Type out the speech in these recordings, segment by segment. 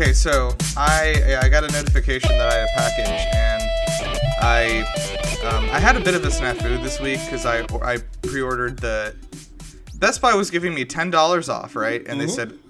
Okay, so I I got a notification that I had a package, and I um, I had a bit of a snafu this week because I I pre-ordered the Best Buy was giving me ten dollars off, right? And they said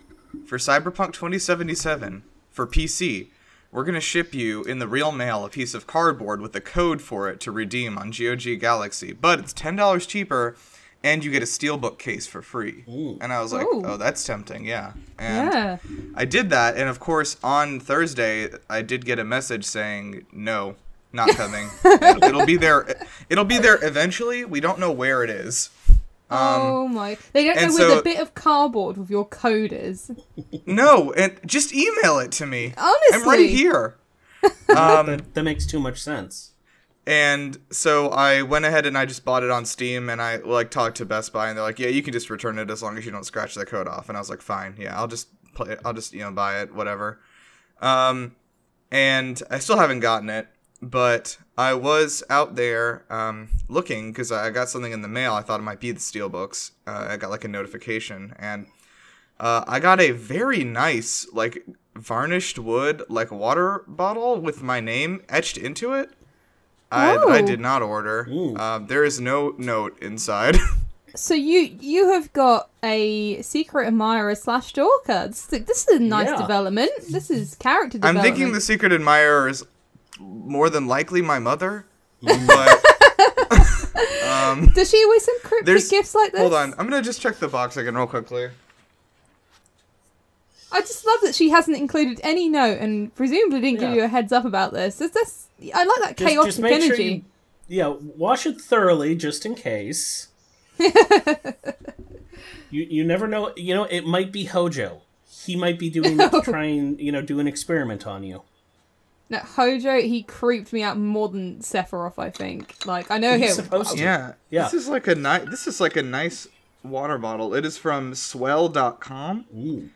for Cyberpunk 2077 for PC, we're gonna ship you in the real mail a piece of cardboard with a code for it to redeem on GOG Galaxy, but it's ten dollars cheaper. And you get a steelbook case for free, and I was like, Ooh. "Oh, that's tempting, yeah." And Yeah. I did that, and of course, on Thursday, I did get a message saying no, not coming. it'll, it'll be there. It'll be there eventually. We don't know where it is. oh my! They don't know and where so- the bit of cardboard with your code is. No, and just email it to me. Honestly, I'm right here. Um, that, that makes too much sense. And so I went ahead and I just bought it on Steam, and I like talked to Best Buy, and they're like, "Yeah, you can just return it as long as you don't scratch the code off." And I was like, "Fine, yeah, I'll just play. I'll just you know buy it, whatever." Um, and I still haven't gotten it, but I was out there um, looking because I got something in the mail. I thought it might be the steelbooks. Uh, I got like a notification, and uh, I got a very nice like varnished wood like water bottle with my name etched into it. I, that I Oh. did not order. Um, there is no note inside. So you you have got a secret admirer slash stalker. This this is a nice Yeah. development. This is character development. I'm thinking the secret admirer is more than likely my mother, but um, Does she always send cryptic There's- gifts like this? hold on. I'm gonna just check the box again real quickly. I just love that she hasn't included any note and presumably didn't give Yeah. you a heads up about this. Is this? I like that Just, chaotic just make energy. sure you, yeah, wash it thoroughly just in case. you you never know. You know, it might be Hojo. He might be doing it to try and you know do an experiment on you. No, Hojo, he creeped me out more than Sephiroth. I think. Like I know He's him. supposed to. Yeah, Yeah. This is like a nice. This is like a nice water bottle. It is from Swell.com. Ooh.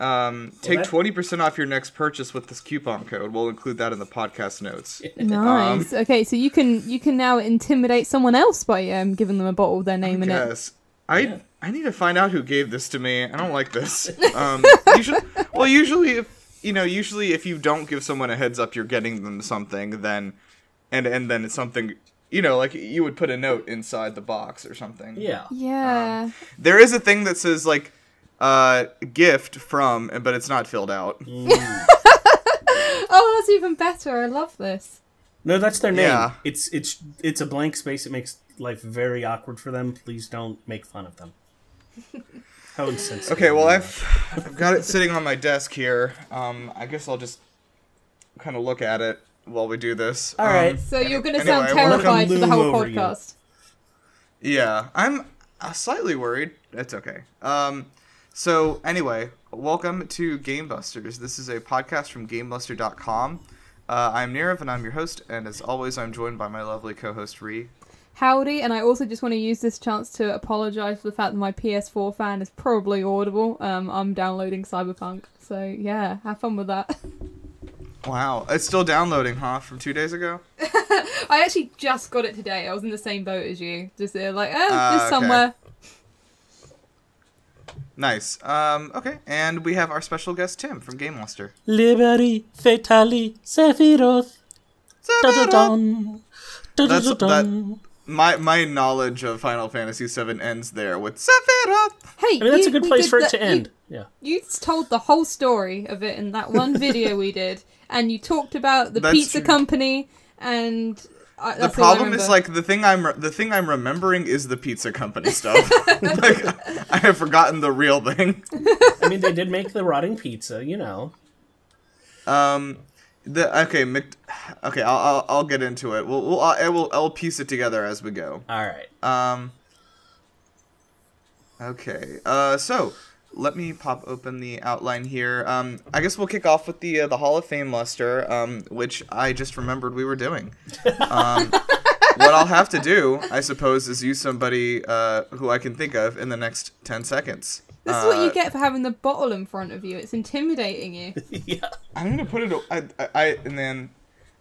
Um, take that- twenty percent off your next purchase with this coupon code. We'll include that in the podcast notes. Nice. Um, okay, so you can you can now intimidate someone else by um giving them a bottle with their name in it. Yes. I Yeah. I need to find out who gave this to me. I don't like this. Um, usually, well, usually if you know, usually if you don't give someone a heads up, you're getting them something. Then, and and then it's something. You know, like you would put a note inside the box or something. Yeah. Yeah. There is a thing that says like, uh, gift from, but it's not filled out. Oh, that's even better. I love this. No, that's their name. Yeah. It's it's it's a blank space. It makes life very awkward for them. Please don't make fun of them. How insensitive. Okay, well I've I've got it sitting on my desk here. Um, I guess I'll just kind of look at it while we do this. All um, right. So you're going to Anyway, sound we'll let 'em terrified for the whole over you. podcast. Yeah, I'm uh, slightly worried. It's okay. Um, so anyway, welcome to Game Busters. This is a podcast from GameLuster.com. Uh, I'm Nirav and I'm your host, and as always, I'm joined by my lovely co-host Rhi. Howdy, and I also just want to use this chance to apologise for the fact that my PS4 fan is probably audible. Um, I'm downloading Cyberpunk, so yeah, have fun with that. Wow, it's still downloading, huh? From two days ago. I actually just got it today. I was in the same boat as you, just uh, like, oh, just okay. somewhere. Nice. Um, okay, and we have our special guest Tim from Game Luster. Liberty, fatally, Sephiroth. Dun-dun-dun. That's- Dun-dun-dun. My my knowledge of Final Fantasy VII ends there with Sephiroth. Hey, I mean, that's you- a good place did for it that- to you- end. Yeah. You told the whole story of it in that one video we did, and you talked about the That's pizza true. company, and I, The that's all I problem is like the thing I'm the thing I'm remembering is the pizza company stuff. like I have forgotten the real thing. I mean, they did make the rotting pizza, you know. Um, the okay, Mc, okay, I'll, I'll I'll get into it. We'll, we'll I will I'll piece it together as we go. All right. Um. Okay. Uh. So let me pop open the outline here. Um. I guess we'll kick off with the uh, the Hall of Fameluster. Um. Which I just remembered we were doing. Um. what I'll have to do, I suppose, is use somebody uh who I can think of in the next ten seconds. this is what you Uh, get for having the bottle in front of you. It's intimidating you. yeah. I'm gonna put it. I, I, I and then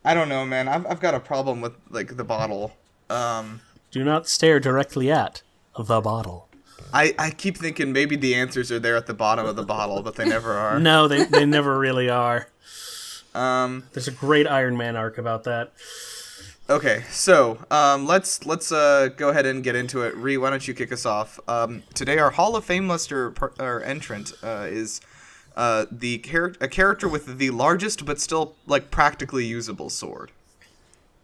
I don't know, man. I've I've got a problem with like the bottle. Um. Do not stare directly at the bottle. I, I keep thinking maybe the answers are there at the bottom of the bottle, but they never are. No, they they never really are. Um, There's a great Iron Man arc about that. okay, so um, let's let's uh, go ahead and get into it. Rhi, why don't you kick us off? Um, today, our Hall of Fame lister per, or entrant uh, is uh, the char- a character with the largest but still like practically usable sword.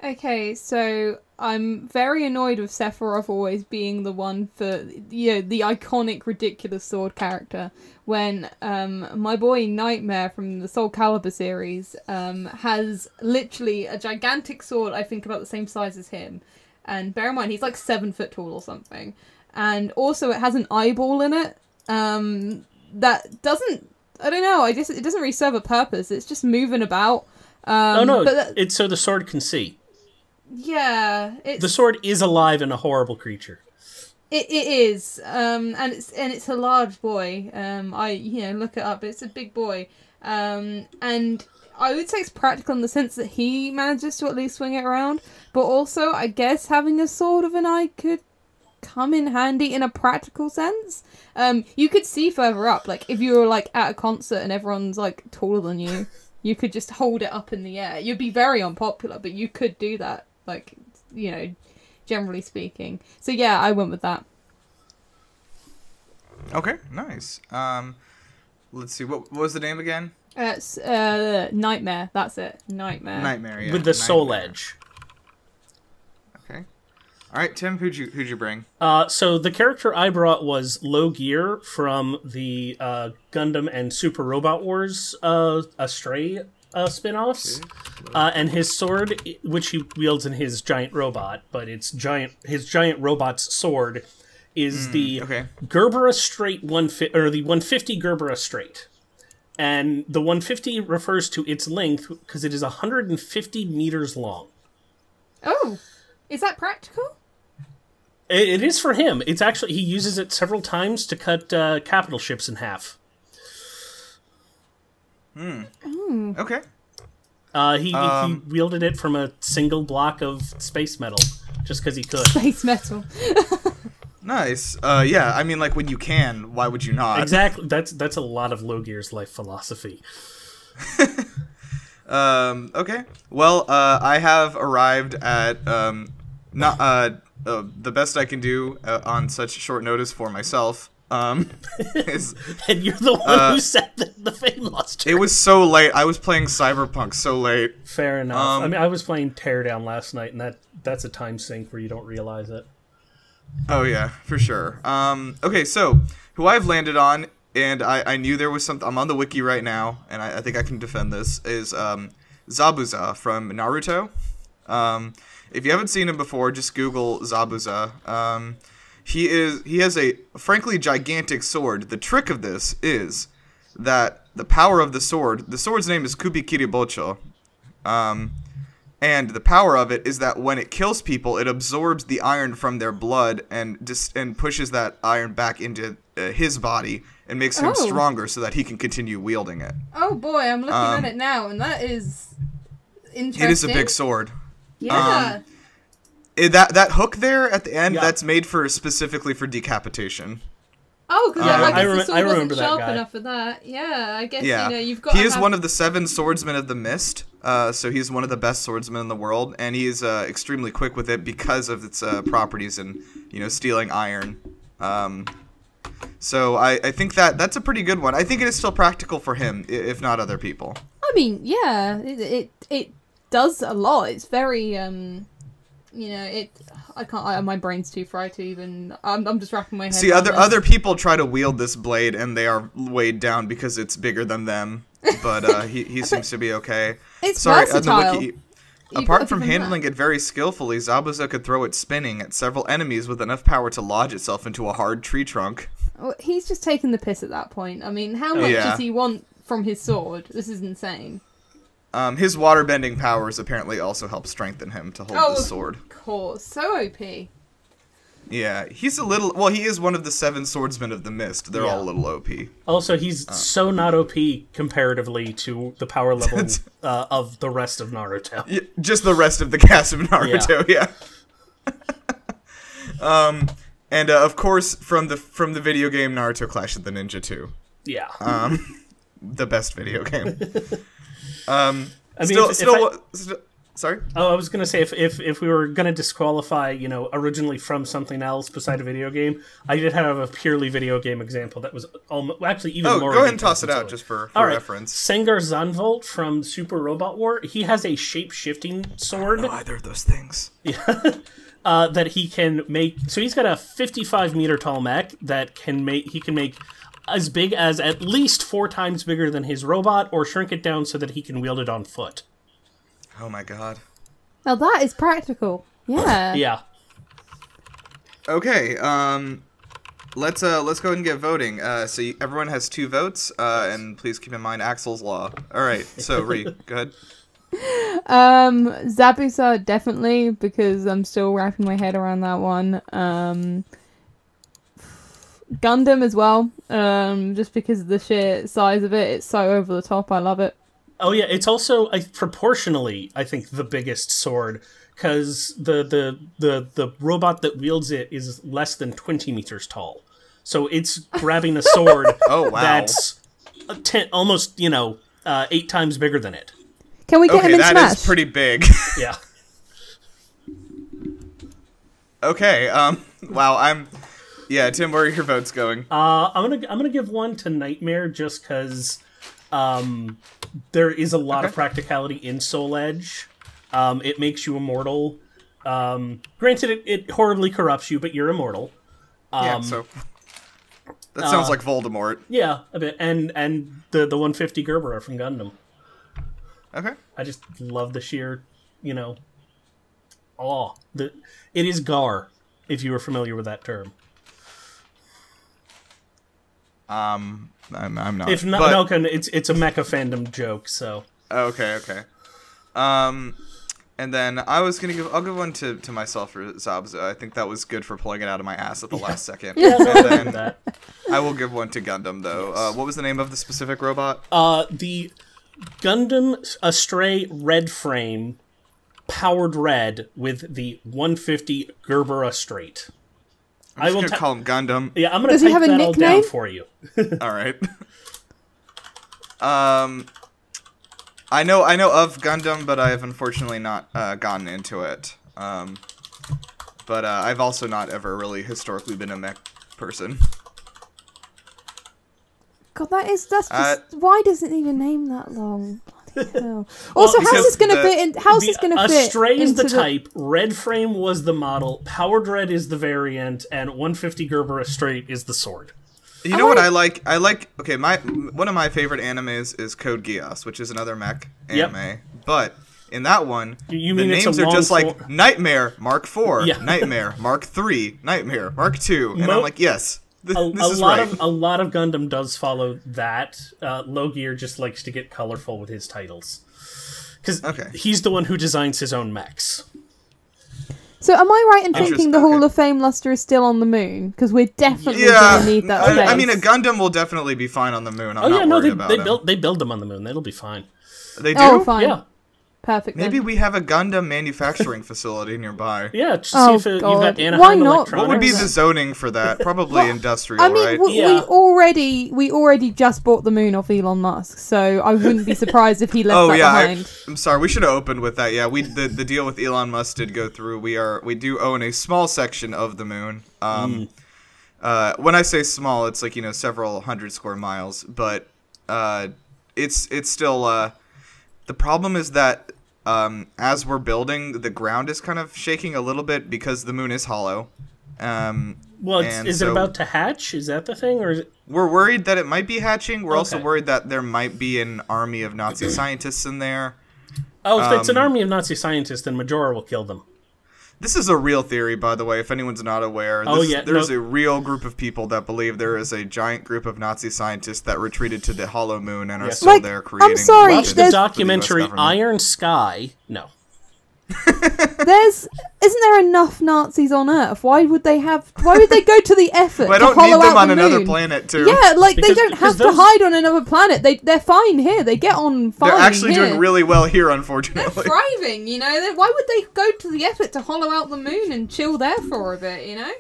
Okay, so I'm very annoyed with Sephiroth always being the one for you know the iconic ridiculous sword character. When um my boy Nightmare from the Soul Calibur series um has literally a gigantic sword I think about the same size as him. And bear in mind he's like seven foot tall or something. And also it has an eyeball in it. Um that doesn't I don't know I just it doesn't really serve a purpose. It's just moving about. Um, Oh no, but that- it's so the sword can see. Yeah, it's The sword is alive and a horrible creature. It, it is, um, and it's and it's a large boy. Um, I you know look it up. It's a big boy, um, and I would say it's practical in the sense that he manages to at least swing it around. But also, I guess having a sword of an eye could come in handy in a practical sense. Um, you could see further up, like if you were like at a concert and everyone's like taller than you, you could just hold it up in the air. You'd be very unpopular, but you could do that. Like you know, generally speaking. So yeah, I went with that. Okay, nice. Um, let's see. What, what was the name again? Uh, s- uh, nightmare. That's it. Nightmare. Nightmare. Yeah, with the soul edge. Okay. All right, Tim. Who'd you who'd you bring? Uh, so the character I brought was Lowe Guele from the uh, Gundam and Super Robot Wars uh, Astray uh, spin-offs. Uh, and his sword, which he wields in his giant robot, but it's giant. His giant robot's sword is the okay. Gerbera Straight one fi- or the 150 Gerbera Straight. And the 150 refers to its length because it is 150 meters long. Oh, is that practical? It, it is for him. It's actually he uses it several times to cut uh, capital ships in half. Okay. Uh, he, Um, he wielded it from a single block of space metal just because he could. Space metal. Nice. Uh, yeah. I mean, like when you can, why would you not? exactly. That's that's a lot of Lowe Guele's life philosophy. Um, okay. Well, uh, I have arrived at um, not uh, uh, the best I can do uh, on such short notice for myself. Um, is And you're the one Uh, who said that the fame lost. it was so late. I was playing Cyberpunk so late. Fair enough. um, I mean, I was playing Teardown last night, and that that's a time sink where you don't realize it. Oh yeah, for sure. Um, okay, so who I've landed on, and I, I knew there was something. I'm on the wiki right now, and I, I think I can defend this. Is um, Zabuza from Naruto. Um, if you haven't seen him before, just Google Zabuza. Um, he is he has a frankly gigantic sword. The trick of this is that the power of the sword. The sword's name is Kubikiri Bocho. Um, and the power of it is that when it kills people, it absorbs the iron from their blood and dis- and pushes that iron back into uh, his body and makes him Oh. stronger so that he can continue wielding it. Oh boy, I'm looking Um, at it now, and that is interesting. It is a big sword. Yeah. um, It- that that hook there at the end, Yeah. that's made for specifically for decapitation. oh, because uh, I I guess rem- the sword I remember wasn't that sharp guy. enough for that. Yeah, I guess Yeah, you know you've got. he is have... one of the seven swordsmen of the mist. Uh, so he's one of the best swordsmen in the world, and he is uh, extremely quick with it because of its uh, properties and you know stealing iron. Um, so I, I think that that's a pretty good one. I think it is still practical for him, if not other people. I mean, yeah, it, it it does a lot. It's very um, you know, it. I can't. I, my brain's too fried to even. I'm, I'm just wrapping my head. See, other this. other people try to wield this blade, and they are weighed down because it's bigger than them. But uh, he he seems to be okay. It's Sorry, the versatile. wiki. Apart from him that. handling it very skillfully, Zabuza could throw it spinning at several enemies with enough power to lodge itself into a hard tree trunk. Well, he's just taking the piss at that point. I mean, how much Yeah. does he want from his sword? This is insane. Um, his waterbending powers apparently also help strengthen him to hold Oh, the sword. Of course, so OP. Yeah, he's a little. Well, he is one of the seven swordsmen of the mist. They're all a little OP. Also, he's Uh. so not OP comparatively to the power level uh, of the rest of Naruto. Y- Just the rest of the cast of Naruto, yeah. um, and uh, of course from the from the video game Naruto Clash of the Ninja 2. Yeah. Um, the best video game. Um, I mean, still, if- if I- st- sorry. Oh, I was gonna say if, if if we were gonna disqualify, you know, originally from something else beside a video game, I did have a purely video game example that was almost actually even Oh, more. go ahead and toss it out just for, for right. reference. Sanger Zonvolt from Super Robot War. He has a shape shifting sword Oh, either of those things. uh, that he can make. So he's got a 55 meter tall mech that can make. He can make as big as at least four times bigger than his robot, or shrink it down so that he can wield it on foot. Oh my god. Now that is practical. Yeah. Yeah. Okay, um let's uh let's go ahead and get voting. Uh so you, everyone has two votes uh and please keep in mind Axel's law. All right. So Rhi, go ahead. Um, Zabuza definitely because I'm still wrapping my head around that one. Um, Gundam as well. Um, just because of the sheer size of it, it's so over the top. I love it. Oh yeah, it's also I, proportionally, I think, the biggest sword because the, the the the robot that wields it is less than twenty meters tall. So it's grabbing a sword Oh, wow. that's a ten, almost you know uh, eight times bigger than it. Can we get Okay, him in that Smash? is pretty big. Yeah. okay, um wow, I'm Yeah, Tim, where are your votes going? Uh, I'm gonna I'm gonna give one to Nightmare just because um, there is a lot of practicality in Soul Edge. Um, it makes you immortal. Um, granted, it, it horribly corrupts you, but you're immortal. yeah, Um, so That sounds uh, like Voldemort. Yeah, a bit. And and the the 150 Gerbera from Gundam. Okay. I just love the sheer, you know, awe. The it is Gar, if you were familiar with that term. Um I'm, I'm not. If not, but- no, Ken, it's it's a mecha fandom joke. So Okay, okay. Um, and then I was gonna give I'll give one to, to myself for Zabuza. I think that was good for pulling it out of my ass at the last second. yeah, and I then. I will give one to Gundam though. Uh, what was the name of the specific robot? Uh, the Gundam Astray Red Frame, powered red with the 150 Gerbera straight. I'm I will gonna ta- call him Gundam. Yeah, I'm gonna Does he type have a that all down for you. All right. um, I know I know of Gundam, but I have unfortunately not uh, gotten into it. Um, but uh, I've also not ever really historically been a mech person. God, that is that's Uh, just why does it even name that long? Oh. Bloody hell. Also, how's this gonna fit in? How's The this gonna fit Astray is into the type, Red Frame was the model, Powered Red is the variant, and 150 Gerbera Straight is the sword. You know what wanna- I like? I like okay. My one of my favorite animes is Code Geass, which is another mech Yep. anime. But in that one, You the mean it's names are long just like Nightmare Mark Four, Yeah. Nightmare Mark Three, Nightmare Mark Two, and Mo- I'm like, yes, th- A, this a is lot right. of a lot of Gundam does follow that. Uh, Lowe Guele just likes to get colorful with his titles because Okay. he's the one who designs his own mechs. So, am I right in thinking Interesting, the Hall okay. of Fame luster is still on the moon? Because we're definitely yeah, gonna need that I, space. I mean, a Gundam will definitely be fine on the moon. I'm Oh not yeah, no, they about they build they build them on the moon. That'll be fine. They do. Oh, fine, Yeah, perfect. then. Maybe we have a Gundam manufacturing facility nearby. yeah. Just Oh, see if it, God. you've got Anaheim Why not? What would be the zoning for that? Probably industrial, I mean, right? we, Yeah. we already we already just bought the moon off Elon Musk, so I wouldn't be surprised if he left Oh that yeah, behind. I'm sorry. We should have opened with that. Yeah, we the, the deal with Elon Musk did go through. We are we do own a small section of the moon. Um, uh, when I say small, it's like you know several hundred square miles, but uh, it's it's still uh, the problem is that um, as we're building, the ground is kind of shaking a little bit because the moon is hollow. Um, Well, is it about to hatch? Is that the thing, or is it? we're worried that it might be hatching. We're also worried that there might be an army of Nazi scientists in there. Oh, if it's an Um, army of Nazi scientists, then Majora will kill them. This is a real theory, by the way, if anyone's not aware. Oh, yeah, There's no- a real group of people that believe there is a giant group of Nazi scientists that retreated to the Hollow Moon and are Yes. still Like, there I'm creating. sorry, weapons Watch the documentary government. Iron Sky. No. There's isn't there enough Nazis on Earth? Why would they have? Why would they go to the effort Well, I don't hollow need them out on the another moon? planet, too. Yeah, like Because- they don't because have to those- hide on another planet. They they're fine here. They get on fine. They're actually here. doing really well here, They're unfortunately. thriving, you know. They- Why would they go to the effort to hollow out the moon and chill there for a bit, you know?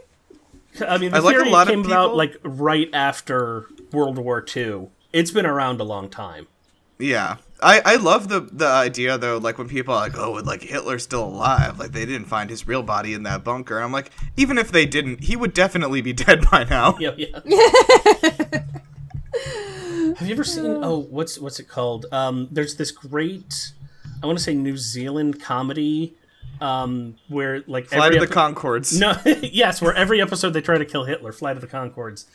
I mean, the I like a theory lot of came about people- like right after World War II. It's been around a long time. Yeah. I, I love the the idea though, like when people are like, oh, like Hitler's still alive, like they didn't find his real body in that bunker. I'm like, even if they didn't, he would definitely be dead by now. Yeah, yeah. Have you ever seen? Oh, what's what's it called? Um, there's this great, I want to say New Zealand comedy, um, where like Fly every to the epi- Conchords. No, yes, where every episode they try to kill Hitler. Fly to the Conchords.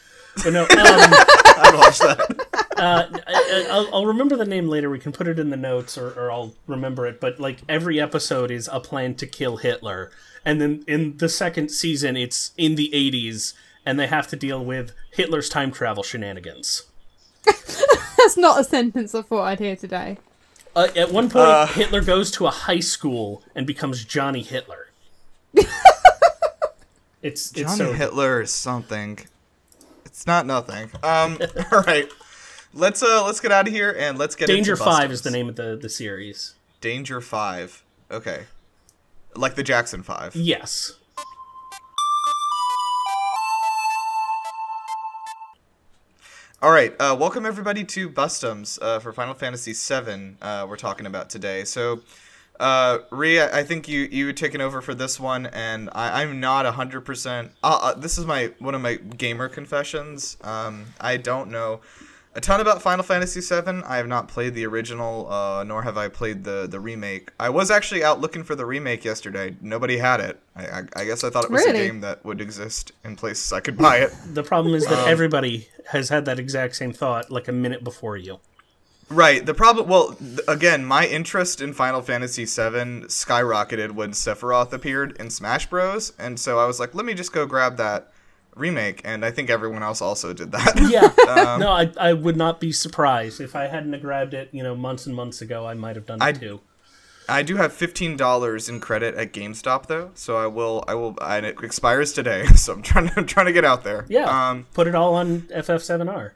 But no, um, I'd watch that. Uh, I, I- I'll, I'll remember the name later. We can put it in the notes, or, or I'll remember it. But like every episode is a plan to kill Hitler, and then in the second season, it's in the '80s, and they have to deal with Hitler's time travel shenanigans. That's not a sentence I thought I'd hear today. Uh, at one point, Uh. Hitler goes to a high school and becomes Johnny Hitler. it's it's Johnny so Hitler is something. It's not nothing. Um. all right. Let's uh let's get out of here and let's get Danger Five is the name of the the series. Danger Five. Okay. Like the Jackson Five. Yes. All right, uh, welcome everybody to Bust 'Ems uh, for Final Fantasy VII. Uh, we're talking about today. So, uh, Rhi, I think you you taken over for this one, and I, I'm not hundred percent. Uh, this is my one of my gamer confessions. Um, I don't know a ton about Final Fantasy VII. I have not played the original, uh, nor have I played the the remake. I was actually out looking for the remake yesterday. Nobody had it. I, I, I guess I thought it was Really? a game that would exist in places I could buy it. The problem is that Um, everybody has had that exact same thought like a minute before you. Right. The problem, well, th- again, my interest in Final Fantasy VII skyrocketed when Sephiroth appeared in Smash Bros. And so I was like, let me just go grab that remake. And I think everyone else also did that. Yeah. Um, no, I, I would not be surprised if I hadn't grabbed it. You know, months and months ago, I might have done it I- too. I do have fifteen dollars in credit at GameStop though, so I will. I will. And it expires today, so I'm trying to I'm trying to get out there. Yeah. Um. Put it all on FF7R.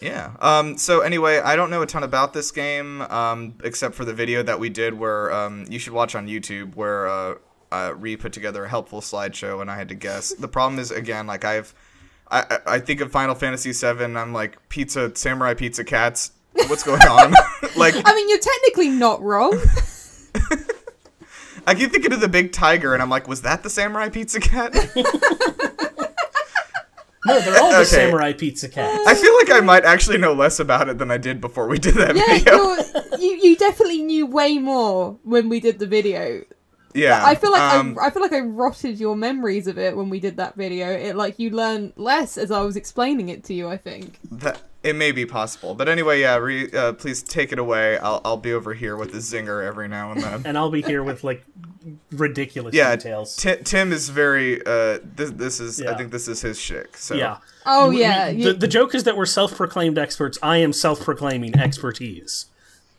Yeah. Um. So anyway, I don't know a ton about this game, um, except for the video that we did, where um, you should watch on YouTube, where uh, uh, Rhi put together a helpful slideshow, and I had to guess. The problem is, again, like I've, I, I I think of Final Fantasy VII, I'm like pizza, samurai pizza cats. What's going on? like I mean, you're technically not wrong. I keep thinking of the big tiger, and I'm like, was that the samurai pizza cat? No, they're all the Okay. Samurai Pizza Cats. I feel like I might actually know less about it than I did before we did that yeah, video. you're, you you definitely knew way more when we did the video. Yeah. I feel like um, I, I feel like I rotted your memories of it when we did that video. It like you learned less as I was explaining it to you. I think. That it may be possible, but anyway, yeah. Rhi, uh, please take it away. I'll I'll be over here with a zinger every now and then. and I'll be here with like ridiculous yeah, details. Ti- Tim is very. Uh, this this is. I think this is his shtick. So yeah. Oh We- we- yeah, the, the joke is that we're self-proclaimed experts. I am self-proclaiming expertise,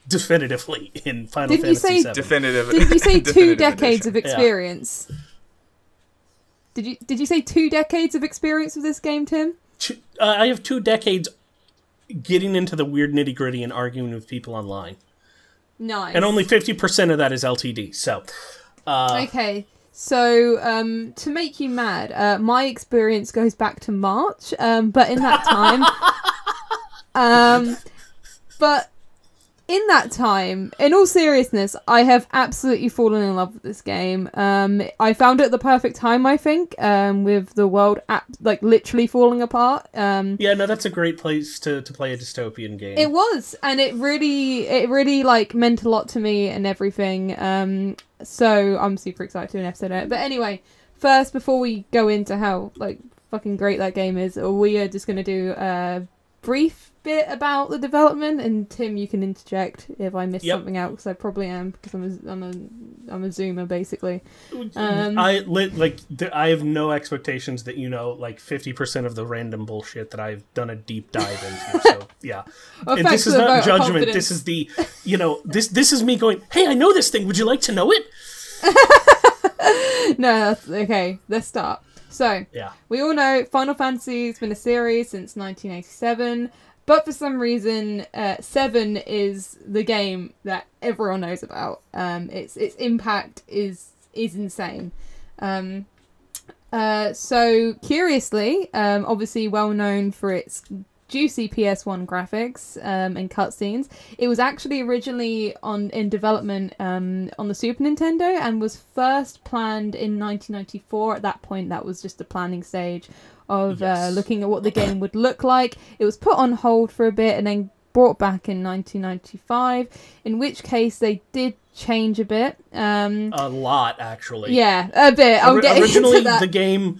definitively in Final Didn't you Fantasy say- VII. definitive. did you say two decades edition. of experience? Did you did you say two decades of experience with this game, Tim? Two- uh, I have two decades getting into the weird nitty gritty and arguing with people online, Nice. and only fifty percent of that is LTD. So, uh, Okay, so um, to make you mad, uh, my experience goes back to March, um, but in that time, um, but in that time, in all seriousness, I have absolutely fallen in love with this game. Um, I found it at the perfect time, I think, um, with the world ap- like literally falling apart. Um, yeah, no, that's a great place to, to play a dystopian game. it was, and it really, it really like meant a lot to me and everything. Um, so I'm super excited to do an episode on it. But anyway, first, before we go into how like fucking great that game is, we are just gonna do a brief bit about the development, and Tim, you can interject if I miss Yep. something out because I probably am because I'm a, I'm a, I'm a zoomer basically. Um, I lit like th- I have no expectations that you know like fifty percent of the random bullshit that I've done a deep dive into. So yeah, Well, and this is not judgment. confidence. This is the you know this this is me going. Hey, I know this thing. Would you like to know it? no, that's, okay. Let's start. So Yeah. We all know Final Fantasy has been a series since 1987, but for some reason, uh, Seven is the game that everyone knows about. Um, its its impact is is insane. Um, Uh, so curiously, um, obviously well known for its juicy PS1 graphics um, and cutscenes, it was actually originally on in development um, on the Super Nintendo and was first planned in 1994. At that point, that was just the planning stage of uh, looking at what the game would look like. It was put on hold for a bit and then brought back in 1995. In which case, they did change a bit. Um, A lot, actually. yeah, a bit. I'll Ori- get originally into that. the game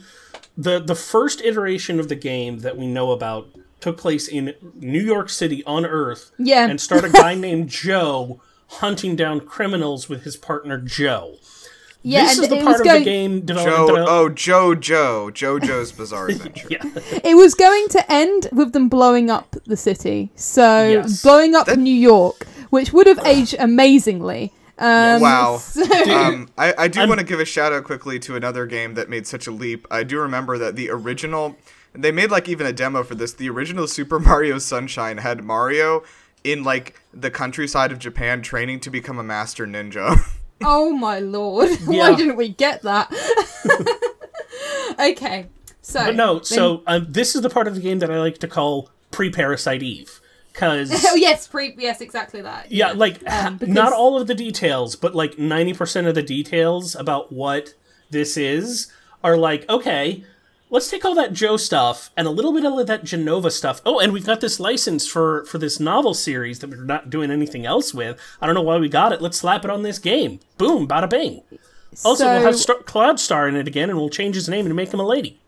the the first iteration of the game that we know about took place in New York City on Earth Yeah. and starred a guy named Joe hunting down criminals with his partner Joe. yeah, this and is the it part was of going. the game Joe, development. oh Joe, Joe, JoJo's Bizarre Adventure. yeah. It was going to end with them blowing up the city. So Yes. blowing up That- New York, which would have aged amazingly. Um, Wow. so- Um, I, I do want to give a shout out quickly to another game that made such a leap. I do remember that the original, they made like even a demo for this. The original Super Mario Sunshine had Mario in like the countryside of Japan training to become a master ninja. oh my lord! Yeah. Why didn't we get that? okay, so But no, then- so um, this is the part of the game that I like to call pre-Parasite Eve. Because oh yes, pre- yes, exactly that. Yeah, like Um, because- not all of the details, but like 90% of the details about what this is are like, okay, let's take all that Joe stuff and a little bit of that Jenova stuff. Oh, and we've got this license for for this novel series that we're not doing anything else with. I don't know why we got it. Let's slap it on this game. Boom, bada bing. Also, we'll have Star- Cloud Star in it again, and we'll change his name and make him a lady.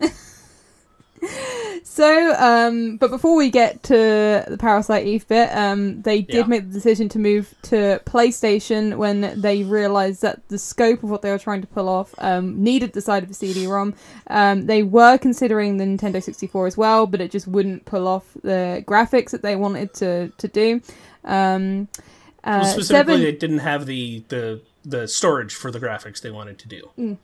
So, um, but before we get to the Parasite Eve bit, um, they did Yeah. make the decision to move to PlayStation when they realized that the scope of what they were trying to pull off um, needed the side of a CD-ROM. Um, they were considering the Nintendo 64 as well, but it just wouldn't pull off the graphics that they wanted to to do. Um, uh, specifically, seven, they didn't have the, the the storage for the graphics they wanted to do.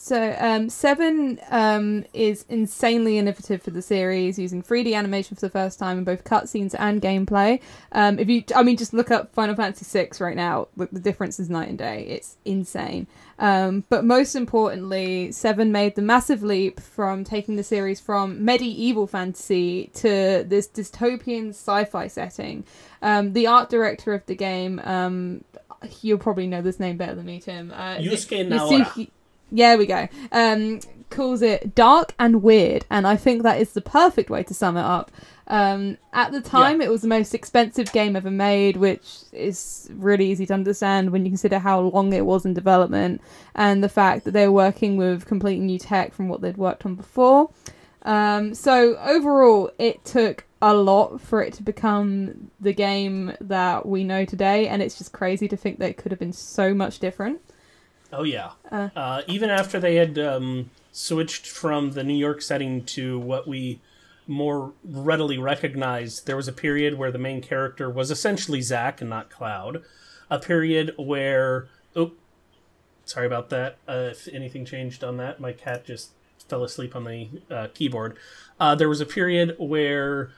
So um, Seven um, is insanely innovative for the series, using 3D animation for the first time in both cutscenes and gameplay. Um, if you, I mean, just look up Final Fantasy VI right now. Look, the difference is night and day. It's insane. Um, but most importantly, Seven made the massive leap from taking the series from medieval fantasy to this dystopian sci-fi setting. Um, the art director of the game, um, you'll probably know this name better than me, Tim. Uh, Yusuke Yasuki- yeah, we go. Um, calls it dark and weird, and I think that is the perfect way to sum it up. Um, at the time, it was the most expensive game ever made, which is really easy to understand when you consider how long it was in development and the fact that they were working with completely new tech from what they'd worked on before. Um, so overall, it took a lot for it to become the game that we know today, and it's just crazy to think that it could have been so much different. Oh yeah. Uh. Uh, even after they had um, switched from the New York setting to what we more readily recognize, there was a period where the main character was essentially Zack and not Cloud. A period where oh, sorry about that. Uh, if anything changed on that, my cat just fell asleep on the uh, keyboard. Uh, there was a period where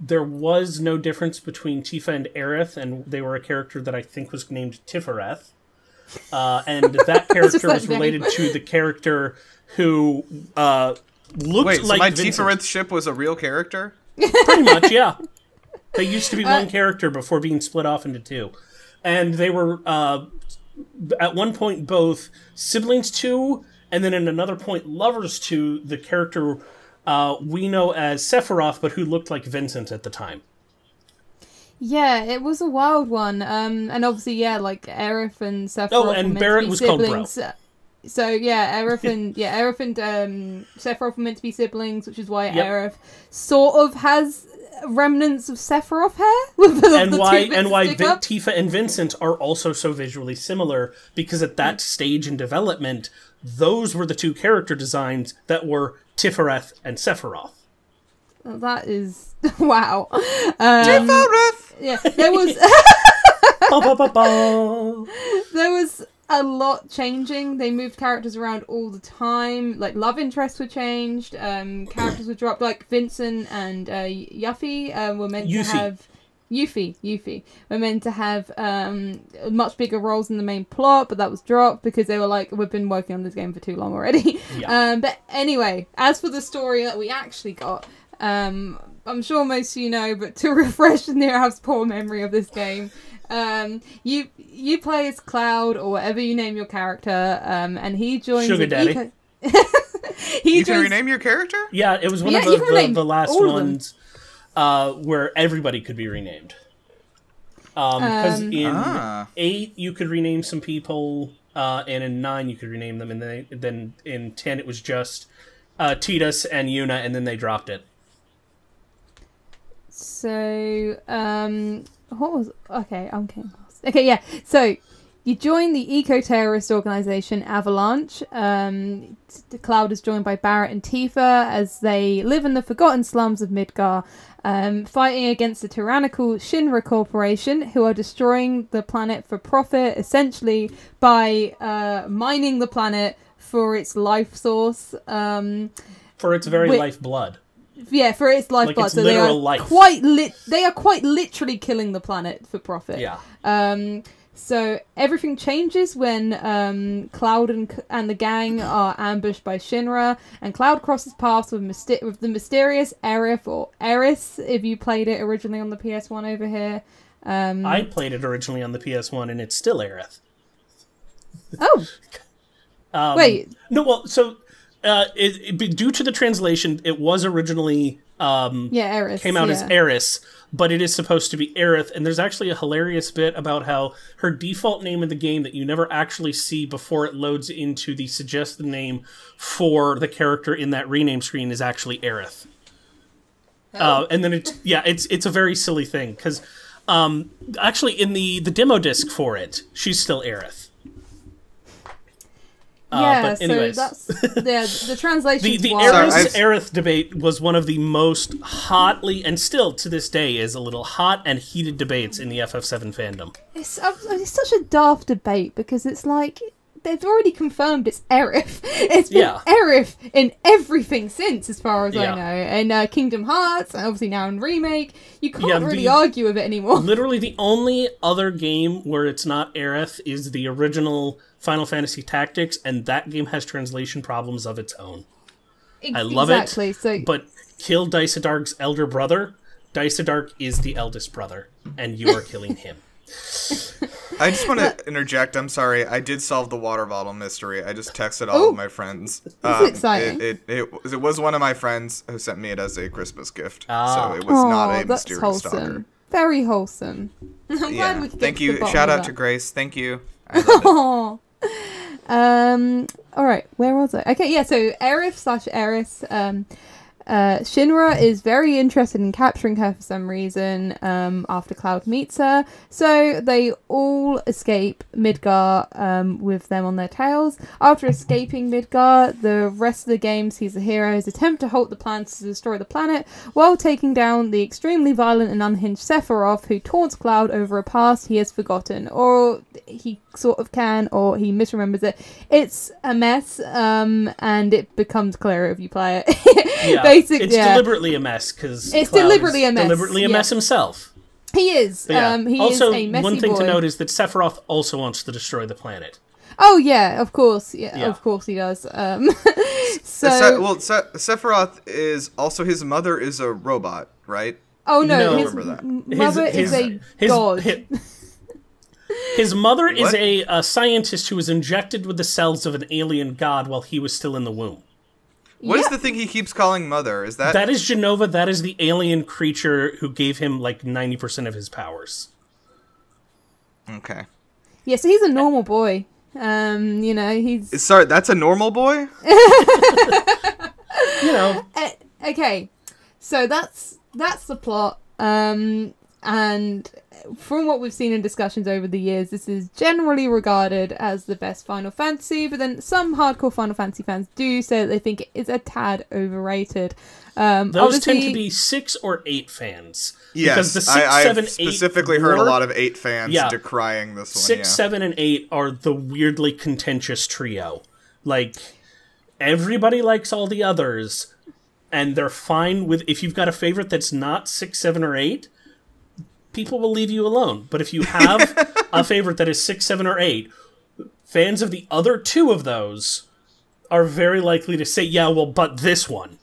there was no difference between Tifa and Aerith, and they were a character that I think was named Tifereth. Uh, and that character that was name. related to the character who uh, looked Wait, so like my Vincent. Tifereth ship was a real character? Pretty much, yeah. They used to be Uh, one character before being split off into two, and they were uh, at one point both siblings to, and then at another point lovers to the character uh, we know as Sephiroth, but who looked like Vincent at the time. Yeah, it was a wild one. Um, and obviously, yeah, like Aerith and Sephiroth. Oh, were and meant to Barret be was called Bro. siblings. So yeah, Aerith and yeah, Aerith and um, Sephiroth were meant to be siblings, which is why Yep. Aerith sort of has remnants of Sephiroth hair. And why and why Tifa and Vincent are also so visually similar because at that stage in development, those were the two character designs that were Tifereth and Sephiroth. That is wow. Um, yeah, there was Ba, ba, ba, ba. there was a lot changing. They moved characters around all the time. Like love interests were changed. Um, characters were dropped. Like Vincent and uh, Yuffie uh, were meant Yuffie. to have Yuffie, Yuffie were meant to have um, much bigger roles in the main plot, but that was dropped because they were like, we've been working on this game for too long already. Yeah. Um, but anyway, as for the story that we actually got, um, I'm sure most of you know, but to refresh Nirav's poor memory of this game, um, you you play as Cloud or whatever you name your character, um, and he joins Sugar an Daddy. eco- he You can rename your character? Yeah, it was one Yeah, of the, the, the last all of them. ones uh, where everybody could be renamed. Because Um, in Ah. eight you could rename some people, uh, and in nine you could rename them, and then then in ten it was just uh, Tidus and Yuna, and then they dropped it. So, um, what was okay? I'm getting lost. Okay, yeah. So, you join the eco-terrorist organization Avalanche. Um, the Cloud is joined by Barret and Tifa as they live in the forgotten slums of Midgar, um, fighting against the tyrannical Shinra Corporation, who are destroying the planet for profit, essentially by uh, mining the planet for its life source. Um, For its very Wait. lifeblood. Yeah, for its lifeblood. its so they are life. quite lit. They are quite literally killing the planet for profit. Yeah. Um. So everything changes when um, Cloud and and the gang are ambushed by Shinra, and Cloud crosses paths with mysti- with the mysterious Aerith or Eris. If you played it originally on the PS One over here. Um, I played it originally on the PS1, and it's still Aerith. oh Um, wait, No, well, so uh, it, it, due to the translation, it was originally um, yeah, Eris came out yeah. as Eris, but it is supposed to be Aerith. And there's actually a hilarious bit about how her default name in the game that you never actually see before it loads into the suggested name for the character in that rename screen is actually Aerith. Uh, and then it's yeah, it's it's a very silly thing because um, actually in the the demo disc for it, she's still Aerith. Uh, yeah, but anyways. so that's yeah. The translation. The, the Sorry, Eris Aerith debate was one of the most hotly, and still to this day is a little hot and heated debates in the FF7 fandom. It's, uh, it's such a daft debate because it's like they've already confirmed it's Aerith. It's been Yeah. Aerith in everything since, as far as Yeah. I know. And uh, Kingdom Hearts, and obviously now in remake, you can't Yeah, really the- argue with it anymore. Literally, the only other game where it's not Aerith is the original Final Fantasy Tactics, and that game has translation problems of its own. I love exactly. it, So but kill Dycedarg's elder brother. Dycedarg is the eldest brother, and you are killing him. I just want to interject. I'm sorry. I did solve the water bottle mystery. I just texted all Ooh. of my friends. Um, exciting. It, it, it, was- it was one of my friends who sent me it as a Christmas gift. Ah. So it was not a that's mysterious wholesome. stalker. Very wholesome. I'm glad Yeah. we could get Thank to you. the Shout out to Grace. Thank you. I love it. Aw. Um. All right. Where was I? Okay. Yeah. So Aerith slash Eris. Um. Uh, Shinra is very interested in capturing her for some reason um, after Cloud meets her. So they all escape Midgar um, with them on their tails. After escaping Midgar, the rest of the game sees the heroes attempt to halt the plans to destroy the planet while taking down the extremely violent and unhinged Sephiroth, who taunts Cloud over a past he has forgotten, or he sort of can, or he misremembers it. It's a mess, um, and it becomes clearer if you play it. Yeah, Basically, it's yeah. deliberately a mess because It's deliberately a mess, Deliberately a yeah. mess himself. He is. Yeah. Um, he also, is a messy one thing boy. to note is that Sephiroth also wants to destroy the planet. Oh yeah, of course. Yeah, Yeah. of course he does. Um, so Se- well, Se- Sephiroth is also his mother is a robot, right? oh no, No. his Remember that. mother his, is a his, god. His, his mother is a, a scientist who was injected with the cells of an alien god while he was still in the womb. What is Yeah. the thing he keeps calling mother? Is that, That is Jenova. That is the alien creature who gave him like ninety percent of his powers. okay? Yeah, so he's a normal boy. Um, you know, he's Sorry, that's a normal boy. You know, Eh, okay. So that's that's the plot. Um, and from what we've seen in discussions over the years, this is generally regarded as the best Final Fantasy. But then some hardcore Final Fantasy fans do say that they think it's a tad overrated. Um, those tend to be six or eight fans. Yes, because the six, I, seven, I've eight specifically heard a lot of eight fans Yeah. decrying this one. six, yeah. seven, and eight are the weirdly contentious trio. Like everybody likes all the others, and they're fine with if you've got a favorite that's not six, seven, or eight. People will leave you alone. But if you have a favorite that is six, seven, or eight, fans of the other two of those are very likely to say, "Yeah, well, but this one."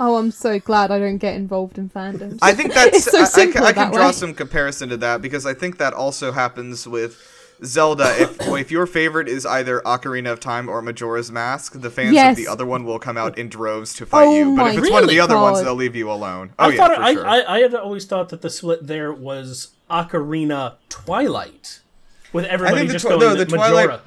Oh, I'm so glad I don't get involved in fandoms. I think that's It's so I- I, simple ca- I, can draw way. some comparison to that because I think that also happens with Zelda. If if your favorite is either Ocarina of Time or Majora's Mask, the fans Yes. of the other one will come out in droves to fight Oh you. But if it's one of the other ones, they'll leave you alone. Oh I yeah, thought for I, sure. I I had always thought that the split there was Ocarina Twilight, with everybody the just Twi- going no, the Majora. Twilight-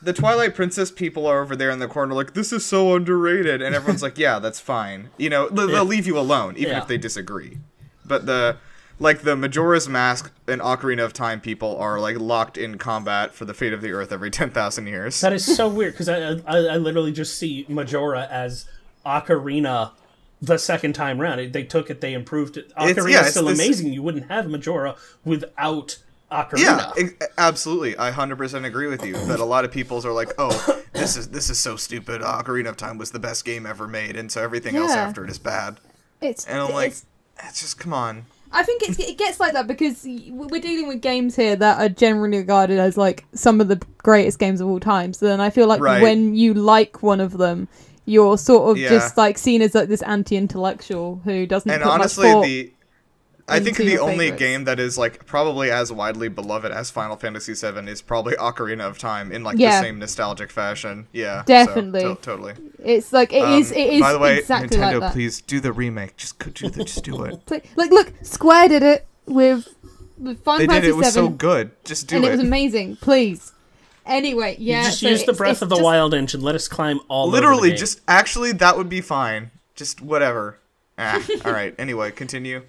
the Twilight Princess people are over there in the corner, like this is so underrated, and everyone's like, "Yeah, that's fine." You know, they'll, Yeah. leave you alone, even Yeah. if they disagree. But the like the Majora's Mask and Ocarina of Time people are like locked in combat for the fate of the Earth every ten thousand years. That is so weird because I, I I literally just see Majora as Ocarina the second time round. They took it, they improved it. It's- Ocarina yeah, is it's still this- amazing. You wouldn't have Majora without Ocarina. Yeah, ex- absolutely. I hundred percent agree with you. That a lot of people's are like, "Oh, this is this is so stupid. Ocarina of Time was the best game ever made, and so everything else after it is bad." It's And I'm like, it's- "It's just come on." I think it's, it gets like that because we're dealing with games here that are generally regarded as like some of the greatest games of all time. So then I feel like Right. when you like one of them, you're sort of Yeah. just like seen as like this anti-intellectual who doesn't and put honestly much thought. the I think the only favorites. game that is like probably as widely beloved as Final Fantasy VII is probably Ocarina of Time in like Yeah. the same nostalgic fashion. Yeah, so, Definitely. to- totally. It's like it is. Um, It is By the way, exactly Nintendo, like please do the remake. Just co- do the, just do it. Like, look, Square did it with with Final They did Fantasy it. It was so good. Just do it. and it it. was amazing. Please. Anyway, yeah. you just so use the breath of the just- wild engine. Let us climb all over the Literally, game. just actually that would be fine. Just whatever. Ah, all right. Anyway, continue.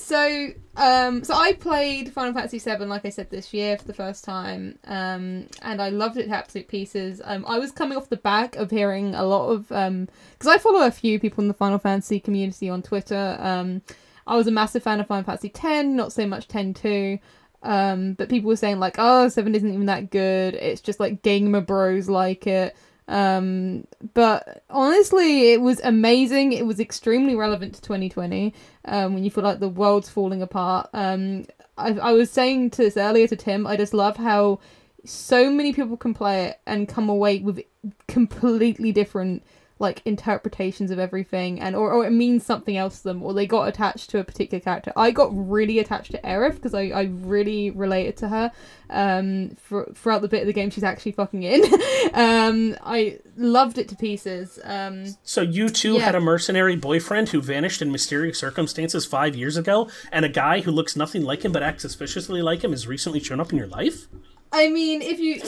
So, um, so I played Final Fantasy VII, like I said, this year for the first time, um, and I loved it to absolute pieces. Um, I was coming off the back of hearing a lot of, because I follow a few people in the Final Fantasy community on Twitter. Um, I was a massive fan of Final Fantasy X, not so much 10-2, um, but people were saying like, oh, 7 isn't even that good. It's just like gamer bros like it. Um, but honestly, it was amazing. It was extremely relevant to 2020 um, when you feel like the world's falling apart. Um, I, I was saying to this earlier to Tim, I just love how so many people can play it and come away with completely different like interpretations of everything and or, or it means something else to them or they got attached to a particular character i got really attached to Aerith because I, I really related to her um for, throughout the bit of the game she's actually fucking in um i loved it to pieces um So you two Yeah. had a mercenary boyfriend who vanished in mysterious circumstances five years ago, and a guy who looks nothing like him but acts suspiciously like him has recently shown up in your life. I mean, if you,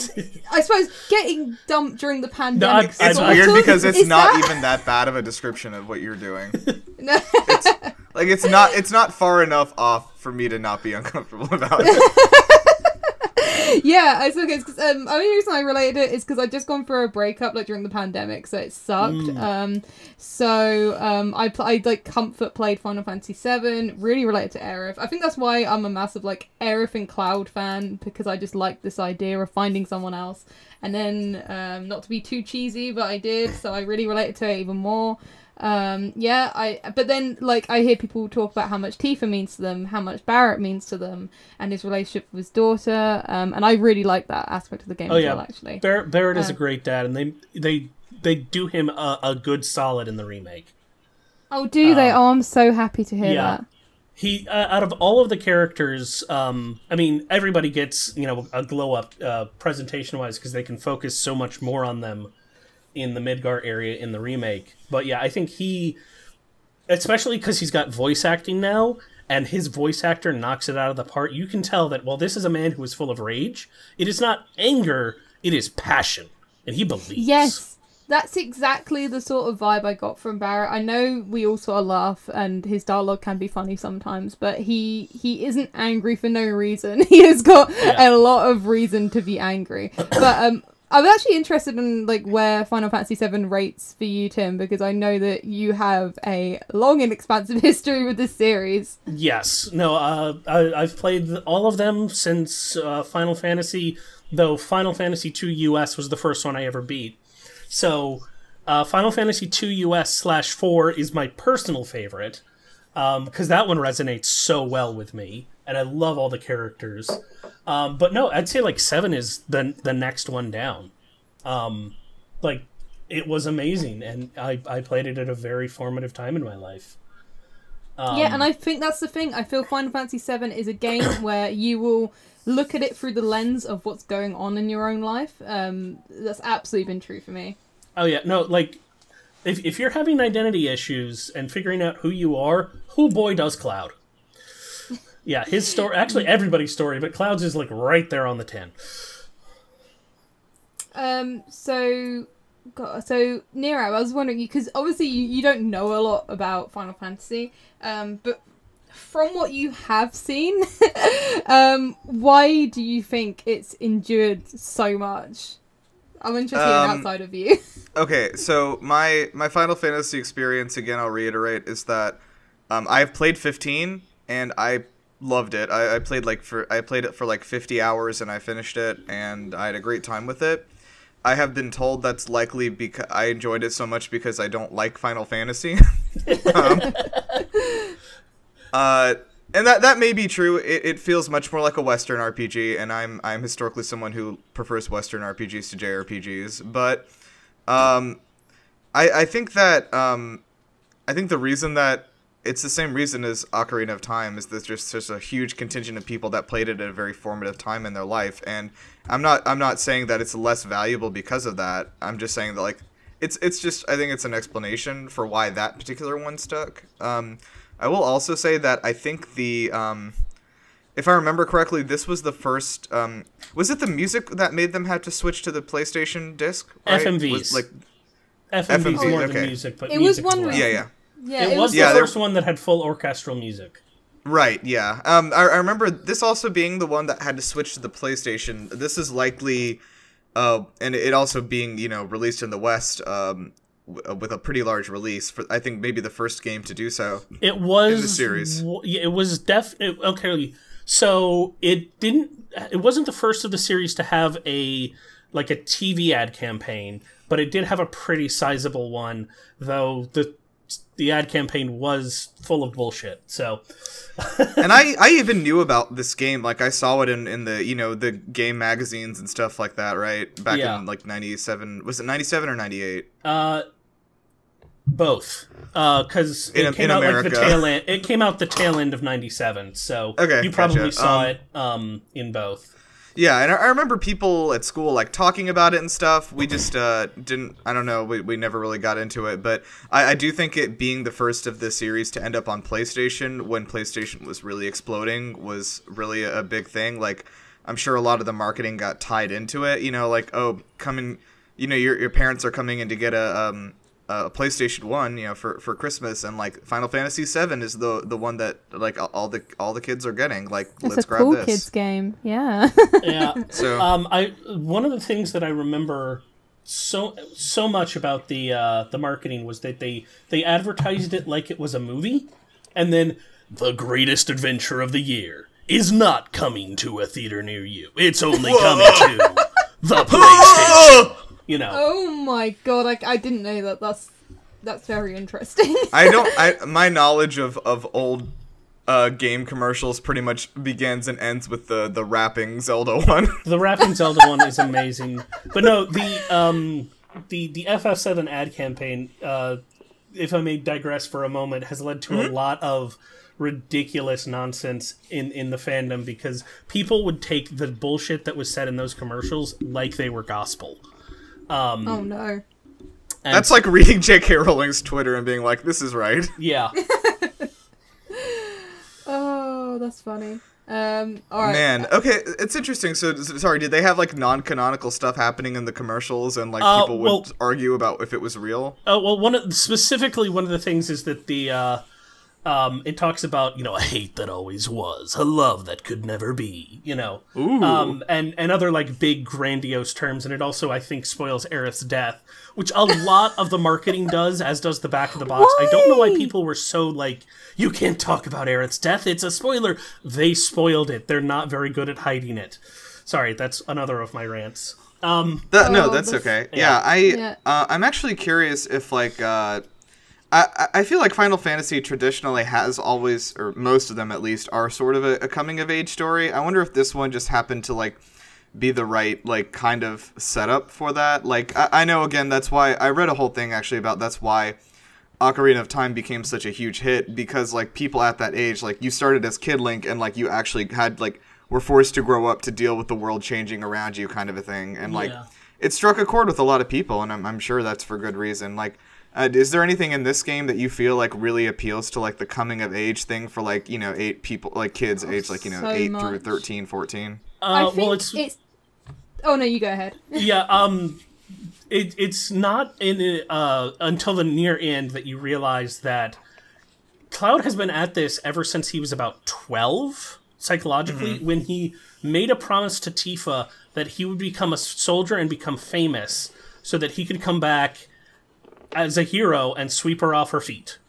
I suppose getting dumped during the pandemic. I- It's weird because it's is not that- even that bad of a description of what you're doing. No. Like it's not it's not far enough off for me to not be uncomfortable about it. yeah, it's okay. Because um, only reason I related it is because I'd just gone through a breakup like during the pandemic, so it sucked. Mm. Um, so um, I pl- I like comfort played Final Fantasy VII, really related to Aerith. I think that's why I'm a massive like Aerith and Cloud fan because I just like this idea of finding someone else. And then um, not to be too cheesy, but I did, so I really related to it even more. Um, yeah, I but then like I hear people talk about how much Tifa means to them, how much Barret means to them, and his relationship with his daughter. Um, and I really like that aspect of the game Oh, as yeah. well, actually. Barret, Barret is a Uh. great dad, and they they they do him a, a good solid in the remake. Oh, do they? Um, Oh, I'm so happy to hear yeah. that. He uh, out of all of the characters, um, I mean, everybody gets you know a glow up uh, presentation wise because they can focus so much more on them in the Midgar area in the remake. But yeah, I think he, especially because he's got voice acting now, and his voice actor knocks it out of the park. You can tell that while this is a man who is full of rage, it is not anger; it is passion, and he believes. Yes, that's exactly the sort of vibe I got from Barret. I know we all sort of laugh, and his dialogue can be funny sometimes, but he he isn't angry for no reason. He has got Yeah. a lot of reason to be angry. But um. I'm actually interested in like where Final Fantasy VII rates for you, Tim, because I know that you have a long and expansive history with this series. Yes. No, uh, I, I've played all of them since uh, Final Fantasy, though Final Fantasy II US was the first one I ever beat. So, uh, Final Fantasy II US slash 4 is my personal favorite, because that one resonates so well with me. And I love all the characters. Um, but no, I'd say like seven is the the next one down. Um, like it was amazing, and I I played it at a very formative time in my life. Um, yeah, and I think that's the thing. I feel Final Fantasy Seven is a game where you will look at it through the lens of what's going on in your own life. Um, that's absolutely been true for me. Oh yeah, no, like if if you're having identity issues and figuring out who you are, who boy does Cloud? Yeah, his story. Actually, everybody's story, but Cloud's is like right there on the ten. Um. So, God, so Nirav, I was wondering because obviously you, you don't know a lot about Final Fantasy. Um. But from what you have seen, um, why do you think it's endured so much? I'm interested in Um, outside of you. Okay, so my my Final Fantasy experience again, I'll reiterate, is that um, I've played 15 and I loved it. I, I played like for I played it for like 50 hours and I finished it and I had a great time with it. I have been told that's likely because I enjoyed it so much because I don't like Final Fantasy. um, uh, and that that may be true. It, it feels much more like a Western RPG, and I'm I'm historically someone who prefers Western RPGs to JRPGs. But um, I I think that um, I think the reason that it's the same reason as Ocarina of Time is that there's just a huge contingent of people that played it at a very formative time in their life, and I'm not I'm not saying that it's less valuable because of that. I'm just saying that like it's it's just I think it's an explanation for why that particular one stuck. Um, I will also say that I think the um, if I remember correctly, this was the first. Um, was it the music that made them have to switch to the PlayStation disc? Right? FMVs. Was, like FMV's FMV, more than okay. music, but It was one as yeah, yeah. Yeah, It, was Yeah, the there- first one that had full orchestral music. Right, yeah. Um, I, I remember this also being the one that had to switch to the PlayStation. This is likely, uh, and it also being you know released in the West, um, w- uh, with a pretty large release. For I think maybe the first game to do so. It was the series. w- it was def. It, okay, so it didn't. It wasn't the first of the series to have a like a TV ad campaign, but it did have a pretty sizable one. Though the the ad campaign was full of bullshit. So and I, I even knew about this game. Like I saw it in, in the you know the game magazines and stuff like that. Right back Yeah. in like '97. Was it '97 or '98? uh, both Uh, because In- it came in out like the America. tail end. It came out the tail end of '97. So Okay, you probably gotcha. saw Um, it um in both. Yeah, and I, remember people at school like talking about it and stuff. We just uh, didn't. I don't know. We, we never really got into it, but I, I do think it being the first of the series to end up on PlayStation when PlayStation was really exploding was really a, a big thing. Like I'm sure a lot of the marketing got tied into it. You know, like oh, coming. You know, your your parents are coming in to get a um a PlayStation One. You know, for for Christmas, and like Final Fantasy Seven is the the one that like all the all the kids are getting. Like it's let's a grab cool this. kids game. Yeah. Yeah. So Um, I one of the things that I remember so so much about the uh, the marketing was that they they advertised it like it was a movie, and then the greatest adventure of the year is not coming to a theater near you. It's only coming to the PlayStation. You know, oh my god! I, I didn't know that. That's that's very interesting. I don't. I my knowledge of of old uh, game commercials pretty much begins and ends with the the rapping Zelda one. the rapping Zelda one is amazing, but no, the um the the FF7 ad campaign, uh, if I may digress for a moment, has led to a lot of ridiculous nonsense in in the fandom because people would take the bullshit that was said in those commercials like they were gospel. Oh no. And That's like reading J.K. Rowling's Twitter and being like, "This is right." yeah, Oh, that's funny. Um. All right. Man, okay, it's interesting. So, sorry, did they have like non-canonical stuff happening in the commercials, and like Uh, people would well- argue about if it was real? Oh well, one of specifically one of the things is that the uh, um, it talks about you know a hate that always was, a love that could never be, you know, um, and and other like big grandiose terms, and it also I think spoils Aerith's death, which a lot of the marketing does, as does the back of the box. I don't know why Why? people were so like you can't talk about Aerith's death; it's a spoiler. They spoiled it. They're not very good at hiding it. Sorry, that's another of my rants. Um, That, no, Oh, that's that's- okay. Yeah. Yeah, I Yeah. Uh, I'm actually curious if like uh, I, I feel like Final Fantasy traditionally has always, or most of them at least, are sort of a, a coming of age story. I wonder if this one just happened to like be the right like kind of setup for that. Like I, I know again that's why I read a whole thing actually about that's why Ocarina of Time became such a huge hit because like people at that age like you started as Kid Link and like you actually had like were forced to grow up to deal with the world changing around you kind of a thing and like Yeah. it struck a chord with a lot of people and I'm, I'm sure that's for good reason like uh, is there anything in this game that you feel like really appeals to like the coming of age thing for like you know eight people like kids aged like you know so 8 through much. 13 14 I Uh, think well, it's, it's. Oh no, you go ahead. yeah. Um, it, it's not in uh until the near end that you realize that Cloud has been at this ever since he was about twelve psychologically when he made a promise to Tifa that he would become a soldier and become famous so that he could come back as a hero and sweep her off her feet.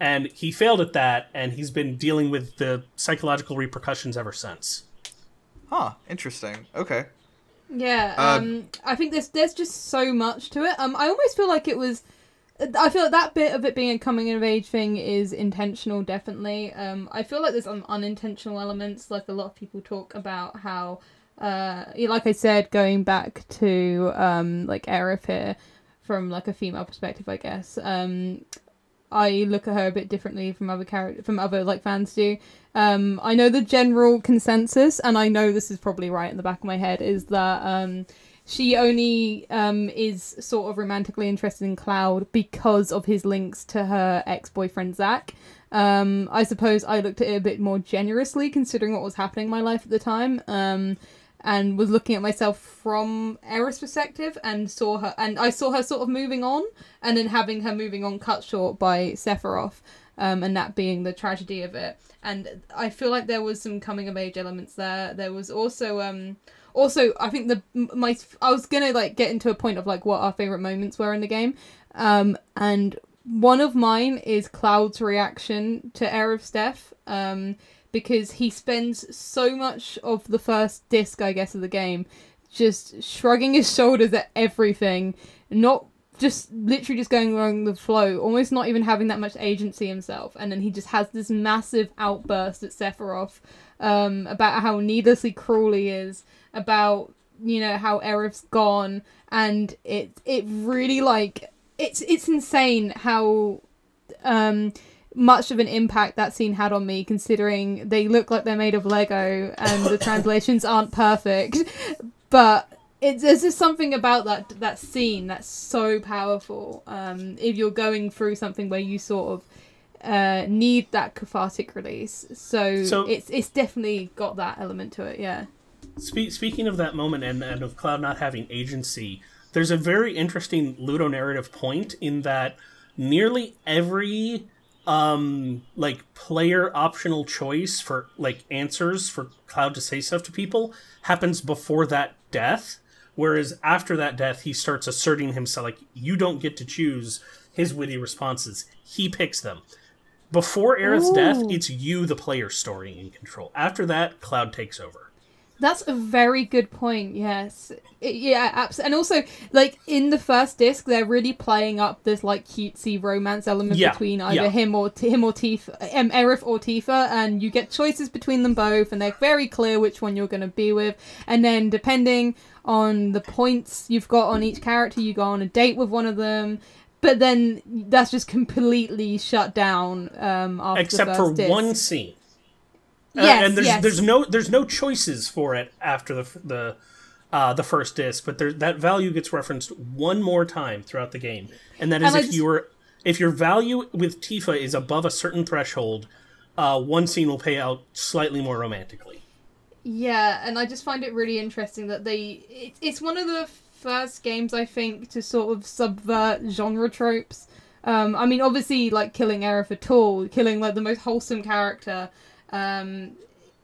And he failed at that, and he's been dealing with the psychological repercussions ever since. huh interesting okay Yeah, Uh, um, I think there's there's just so much to it. Um, I almost feel like it was. I feel like that bit of it being a coming of age thing is intentional, definitely. Um, I feel like there's some unintentional elements. Like a lot of people talk about how, uh, like I said, going back to um, like Aerith here from like a female perspective, I guess. Um, I look at her a bit differently from other character from other like fans do. Um, I know the general consensus, and I know this is probably right in the back of my head, is that um, she only um, is sort of romantically interested in Cloud because of his links to her ex boyfriend Zack. Um, I suppose I looked at it a bit more generously, considering what was happening in my life at the time. Um, and was looking at myself from Aerith's perspective and saw her and I saw her sort of moving on and then having her moving on cut short by Sephiroth um, and that being the tragedy of it. And I feel like there was some coming of age elements there. There was also um also I think the my I was gonna like get into a point of like what our favorite moments were in the game um and one of mine is Cloud's reaction to Aerith's death um because he spends so much of the first disc, I guess, of the game just shrugging his shoulders at everything, not just literally just going along the flow, almost not even having that much agency himself. And then he just has this massive outburst at Sephiroth um, about how needlessly cruel he is, about you know how Aerith's gone, and it it really like it's it's insane how um much of an impact that scene had on me considering they look like they're made of lego and the translations aren't perfect. But it's there's just something about that that scene that's so powerful. Um if you're going through something where you sort of uh need that cathartic release. So, So- it's it's definitely got that element to it yeah. Spe- speaking of that moment and, and of Cloud not having agency, there's a very interesting ludonarrative point in that nearly every um like player optional choice for like answers for Cloud to say stuff to people happens before that death. Whereas after that death, he starts asserting himself like you don't get to choose his witty responses. He picks them. Before Aerith's death, it's you, the player, story in control. After that, Cloud takes over. That's a very good point. Yes, It- yeah, absolutely. And also, like in the first disc, they're really playing up this like cutesy romance element Yeah, between either yeah. him or him or Tifa, um, Aerith or Tifa, and you get choices between them both, and they're very clear which one you're going to be with. And then depending on the points you've got on each character, you go on a date with one of them. But then that's just completely shut down um, after except the for first disc. one scene. Uh, Yes, and there's yes. there's no there's no choices for it after the the uh, the first disc, but there, that value gets referenced one more time throughout the game, and that is And if just- your if your value with Tifa is above a certain threshold, uh, one scene will pay out slightly more romantically. Yeah, and I just find it really interesting that they. It, it's one of the first games I think to sort of subvert genre tropes. Um, I mean, obviously, like killing Aerith at all, killing like the most wholesome character, um,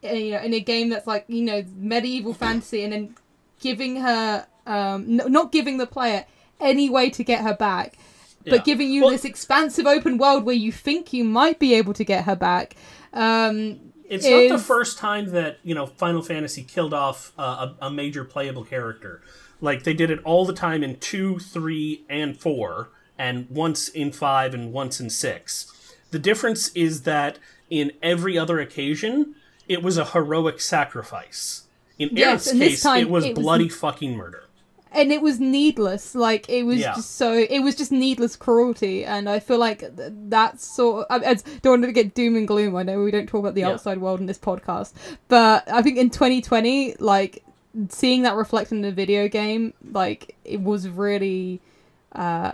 you know, in a game that's like you know medieval fantasy, and then giving her, um, n- not giving the player any way to get her back, Yeah. but giving you Well- this expansive open world where you think you might be able to get her back. Um, It's not the first time that you know Final Fantasy killed off uh, a, a major playable character. Like they did it all the time in two, three, and four, and once in five, and once in six. The difference is that in every other occasion, it was a heroic sacrifice. In Yes, Aerith's and this case, time it was it was- bloody fucking murder. and it was needless like it was Yeah. just so it was just needless cruelty and i feel like th- that's sort of I, I don't want to get doom and gloom i know we don't talk about the Yeah. outside world in this podcast but i think in 2020 like seeing that reflected in a video game like it was really uh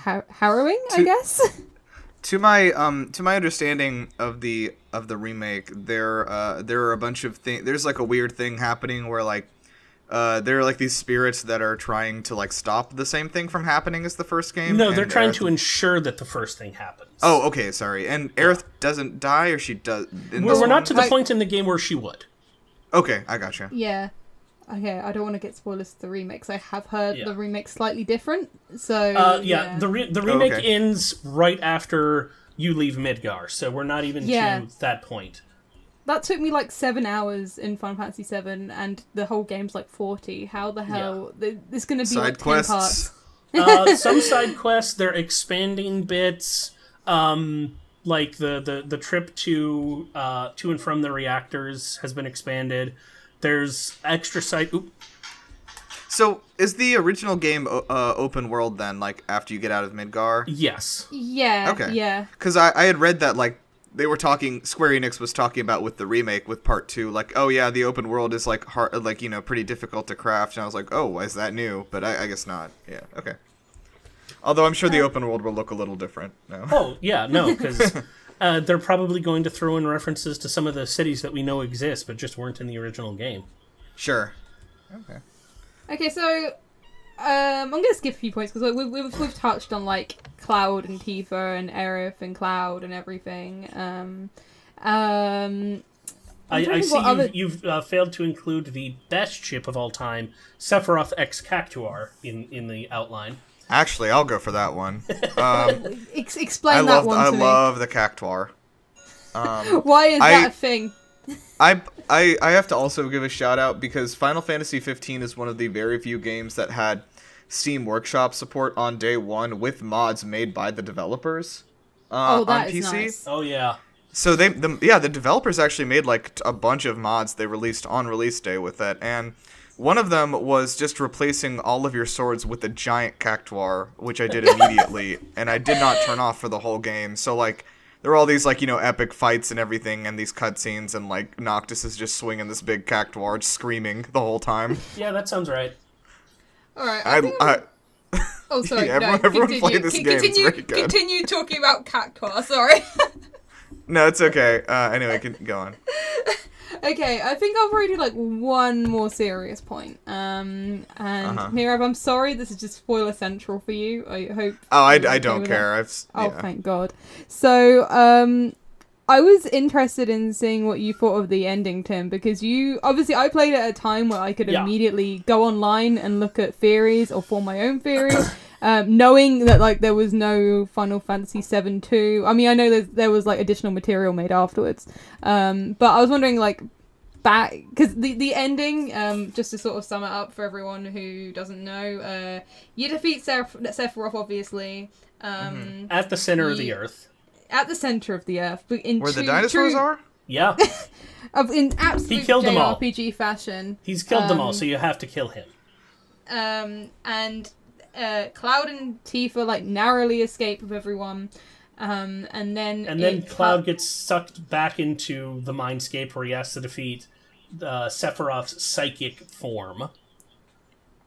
har- harrowing i guess to my um to my understanding of the of the remake there uh there are a bunch of things there's like a weird thing happening where like uh there are like these spirits that are trying to like stop the same thing from happening as the first game No, they're trying Aerith- to ensure that the first thing happens. oh okay sorry and Aerith doesn't die or she does in We're, we're not to the I- point in the game where she would. okay I gotcha yeah okay i don't want to get spoilers to the remakes i have heard Yeah. the remake's slightly different so Uh, yeah, the re- the remake okay. ends right after you leave Midgar, so we're not even Yeah. to that point. That took me like seven hours in Final Fantasy VII, and the whole game's like forty. How the hell? th- There's gonna be side like ten quests parts. Uh, some side quests, they're expanding bits. Um, like the, the, the trip to uh, to and from the reactors has been expanded. There's extra side. Oop, so is the original game uh, open world then like after you get out of Midgar yes. Yeah. Okay. Yeah. Because I, I had read that like they were talking Square Enix was talking about with the remake with part two, like, oh yeah, the open world is like hard like, you know, pretty difficult to craft and I was like, Oh, why is that new? But I, I guess not. Yeah, okay. Although I'm sure the open world will look a little different now. Oh yeah, no, because uh, they're probably going to throw in references to some of the cities that we know exist, but just weren't in the original game. Sure. Okay. Okay, so um, I'm gonna skip a few points because we've, we've we've touched on like Cloud and Tifa and Aerith and Cloud and everything. Um, um, I'm I, trying to I think see you've, other- you've uh, failed to include the best ship of all time, Sephiroth X Cactuar, in, in the outline. Actually, I'll go for that one. Um, ex- explain I that love one I to love the Cactuar. Um. Why is I- that a thing? I, I I have to also give a shout out because Final Fantasy 15 is one of the very few games that had Steam Workshop support on day one with mods made by the developers uh, Oh, that on is PC. nice. Oh yeah, So they, the, yeah, the developers actually made like a bunch of mods they released on release day with it, and one of them was just replacing all of your swords with a giant cactuar, which I did immediately, and I did not turn off for the whole game. So like, there were all these like you know epic fights and everything, and these cutscenes, and like Noctis is just swinging this big cactuar, screaming the whole time. yeah, that sounds right. All right. I, I, I'm- oh, sorry. yeah, no, everyone- everyone continue. this Con- game, Continue. very good. Continue talking about Cactuar. Sorry. no, it's okay. Uh, anyway, can go on. Okay, I think I'll probably do like one more serious point. Um, and Uh-huh. Nirav, I'm sorry, this is just spoiler central for you. I hope. Oh, I, I don't care. that. I've s- Oh, thank God. So, um, I was interested in seeing what you thought of the ending, Tim, because you obviously I played at a time where I could Yeah. immediately go online and look at theories or form my own theories. Um, knowing that like there was no Final Fantasy VII two. I mean, I know there's, there was like additional material made afterwards. Um, but I was wondering like back because the the ending um just to sort of sum it up for everyone who doesn't know uh you defeat Seph- Sephiroth obviously um At the center of the earth. at the center of the earth but in Where the dinosaurs true- are? Yeah, of in absolute killed them all. JRPG fashion he's killed them all, Um, so you have to kill him. um and uh Cloud and Tifa like narrowly escape with everyone um and then And then it Cloud gets sucked back into the Mindscape where he has to defeat uh, Sephiroth's psychic form.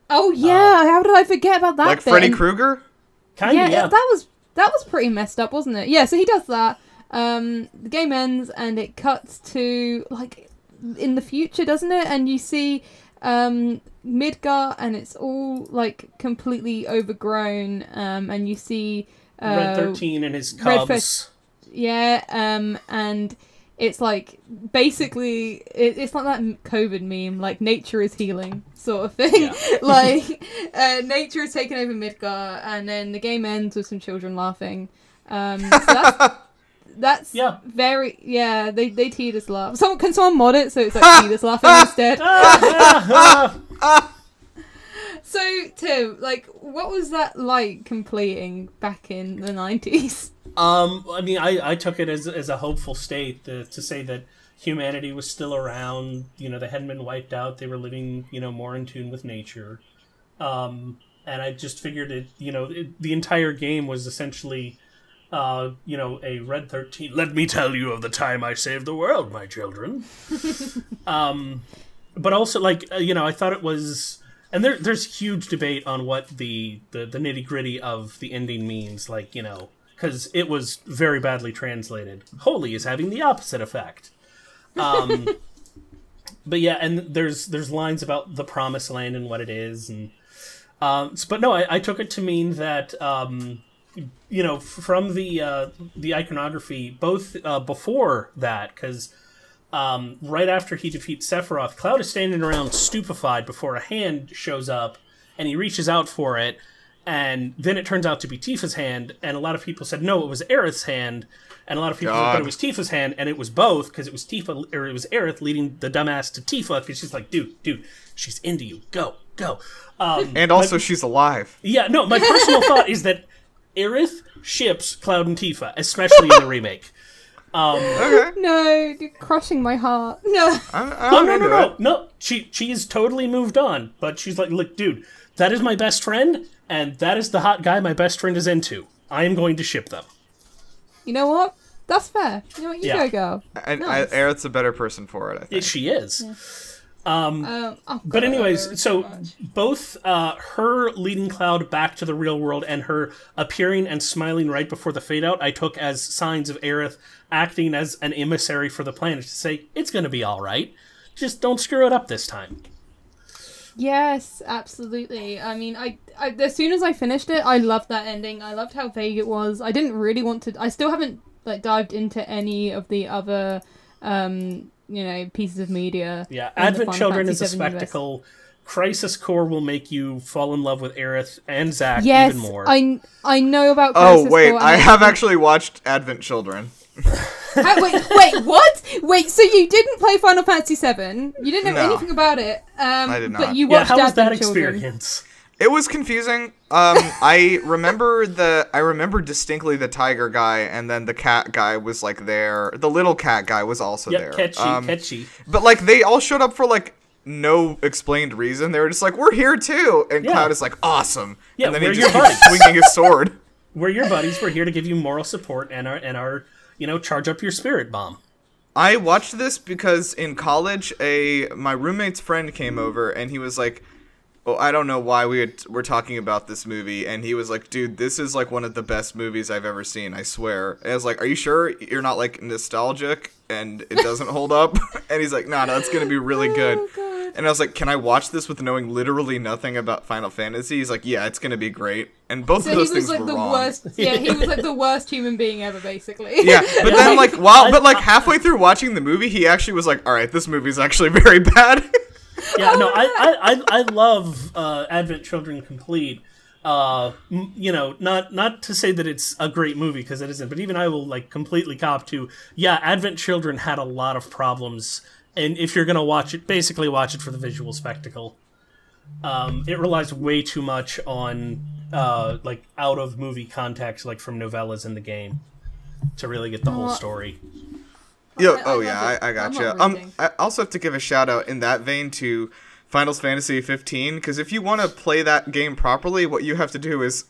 oh yeah how did I forget about that Like bit? Freddy Krueger? Kind yeah, of, yeah. that was that was pretty messed up, wasn't it? Yeah, so he does that. Um, the game ends and it cuts to like in the future, doesn't it? And you see um, Midgar, and it's all like completely overgrown. Um, and you see uh, Red 13 and his cubs. Fist- yeah, um, and it's like basically it, it's like that COVID meme, like nature is healing sort of thing. like uh, nature is taking over Midgar, and then the game ends with some children laughing. Um, so that's, that's Yeah. very yeah. They they Tidus laugh. Someone can someone mod it so it's like Tidus laughing instead. So, Tim, like, what was that like completing back in the nineties? Um, I mean, I, I took it as, as a hopeful state to, to say that humanity was still around. You know, they hadn't been wiped out. They were living, you know, more in tune with nature. Um, and I just figured it, you know, it, the entire game was essentially, uh, you know, a Red 13. Let me tell you of the time I saved the world, my children. um, but also, like, uh, you know, I thought it was. And there, there's huge debate on what the, the, the nitty gritty of the ending means. Like, you know, because it was very badly translated. Holy is having the opposite effect. Um, but yeah, and there's there's lines about the promised land and what it is, and um, but no, I, I took it to mean that um, you know from the uh, the iconography, both uh, before that, because um, right after he defeats Sephiroth, Cloud is standing around stupefied before a hand shows up, and he reaches out for it, and then it turns out to be Tifa's hand, and a lot of people said no, it was Aerith's hand, and a lot of people God. thought it was Tifa's hand, and it was both because it was Tifa or it was Aerith leading the dumbass to Tifa because she's like, dude, dude, she's into you, go, go. Um, And also, she's alive. yeah, no, my personal thought is that Aerith ships Cloud and Tifa, especially in the remake. Um, okay. No, you're crushing my heart. No. I'm, Oh I'm no no no it. no! She she is totally moved on, but she's like, look, dude, that is my best friend, and that is the hot guy my best friend is into. I am going to ship them. You know what? That's fair. You know what? You Yeah. go, girl. And Nice. I, Aerith's a better person for it, I Yeah, she is. Um, oh, But anyways, so both uh, her leading Cloud back to the real world and her appearing and smiling right before the fade out, I took as signs of Aerith acting as an emissary for the planet to say it's going to be all right. Just don't screw it up this time. Yes, absolutely. I mean, I, I as soon as I finished it, I loved that ending. I loved how vague it was. I didn't really want to. I still haven't like dived into any of the other, um, you know, pieces of media. Yeah, Advent Final Children is a VII universe. spectacle. Crisis Core will make you fall in love with Aerith and Zack Yes, even more. I I know about. Oh, wait, Core, I have actually watched Advent Children. Ha- wait, wait, what? Wait, so you didn't play Final Fantasy VII? You didn't know No. anything about it? Um, I did not. But not. you yeah, watched how was that Advent Children. experience? It was confusing. Um, I remember the I remember distinctly the tiger guy, and then the cat guy was like there. The little cat guy was also Yep, there. catchy, Um, catchy. But like they all showed up for like no explained reason. They were just like, "We're here too," and Yeah. Cloud is like, "Awesome!" Yeah, and then we're he your just keeps buddies. swinging his sword. We're your buddies. We're here to give you moral support and our and our you know charge up your spirit bomb. I watched this because in college, a my roommate's friend came over and he was like, "Oh, I don't know why we had, were talking about this movie," and he was like, "Dude, this is like one of the best movies I've ever seen. I swear." And I was like, "Are you sure you're not like nostalgic and it doesn't hold up?" and he's like, "No, no, it's gonna be really oh, good." Oh, And I was like, "Can I watch this with knowing literally nothing about Final Fantasy?" He's like, "Yeah, it's gonna be great." And both So of he those was things like were the wrong. worst. Yeah, he was like the worst human being ever, basically. Yeah, but then like while but like halfway through watching the movie, he actually was like, "All right, this movie's actually very bad." Yeah, no, I I, I, love uh, Advent Children complete. Uh, m- you know, not not to say that it's a great movie because it isn't, but even I will like completely cop to. Yeah, Advent Children had a lot of problems, and if you're gonna watch it, basically watch it for the visual spectacle. Um, it relies way too much on uh, like out of movie context, like from novellas in the game, to really get the whole Oh, story. Yo, I- I oh love yeah. I, I I'm got not you. Um. I also have to give a shout out in that vein to Final Fantasy 15 because if you want to play that game properly, what you have to do is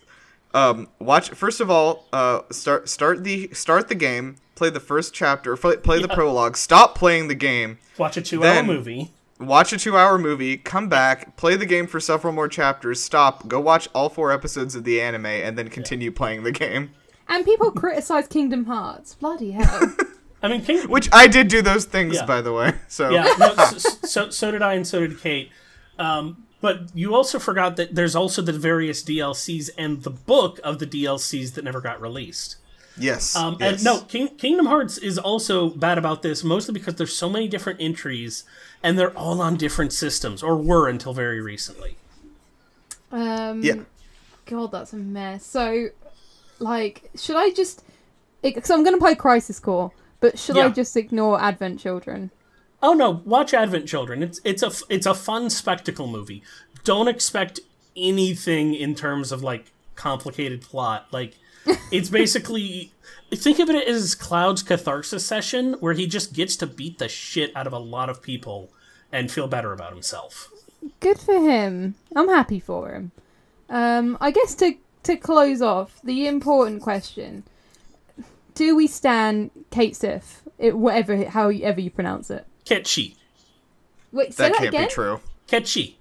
um, watch. First of all, uh, start start the start the game, play the first chapter, play, play the prologue, stop playing the game, Watch a two-hour movie. watch a two hour movie, come back, play the game for several more chapters, stop, go watch all four episodes of the anime, and then continue playing the game. And people criticize Kingdom Hearts. Bloody hell. I mean, King- Which I did do those things, Yeah. by the way. So yeah, no, so, so so did I, and so did Kate. Um, but you also forgot that there's also the various DLCs and the book of the DLCs that never got released. yes, Um, yes. And no, King, Kingdom Hearts is also bad about this, mostly because there's so many different entries, and they're all on different systems, or were until very recently. Um, Yeah. God, that's a mess. So, like, should I just? Because I'm gonna play Crisis Core, but should I just ignore Advent Children? Oh no, watch Advent Children. It's it's a it's a fun spectacle movie. Don't expect anything in terms of like complicated plot. Like it's basically think of it as Cloud's catharsis session where he just gets to beat the shit out of a lot of people and feel better about himself. Good for him. I'm happy for him. Um, I guess to to close off the important question: Do we stand Cait Sith? It, whatever, however you pronounce it. Ketchi. Wait, say That that, can't again. be true. Ketchi.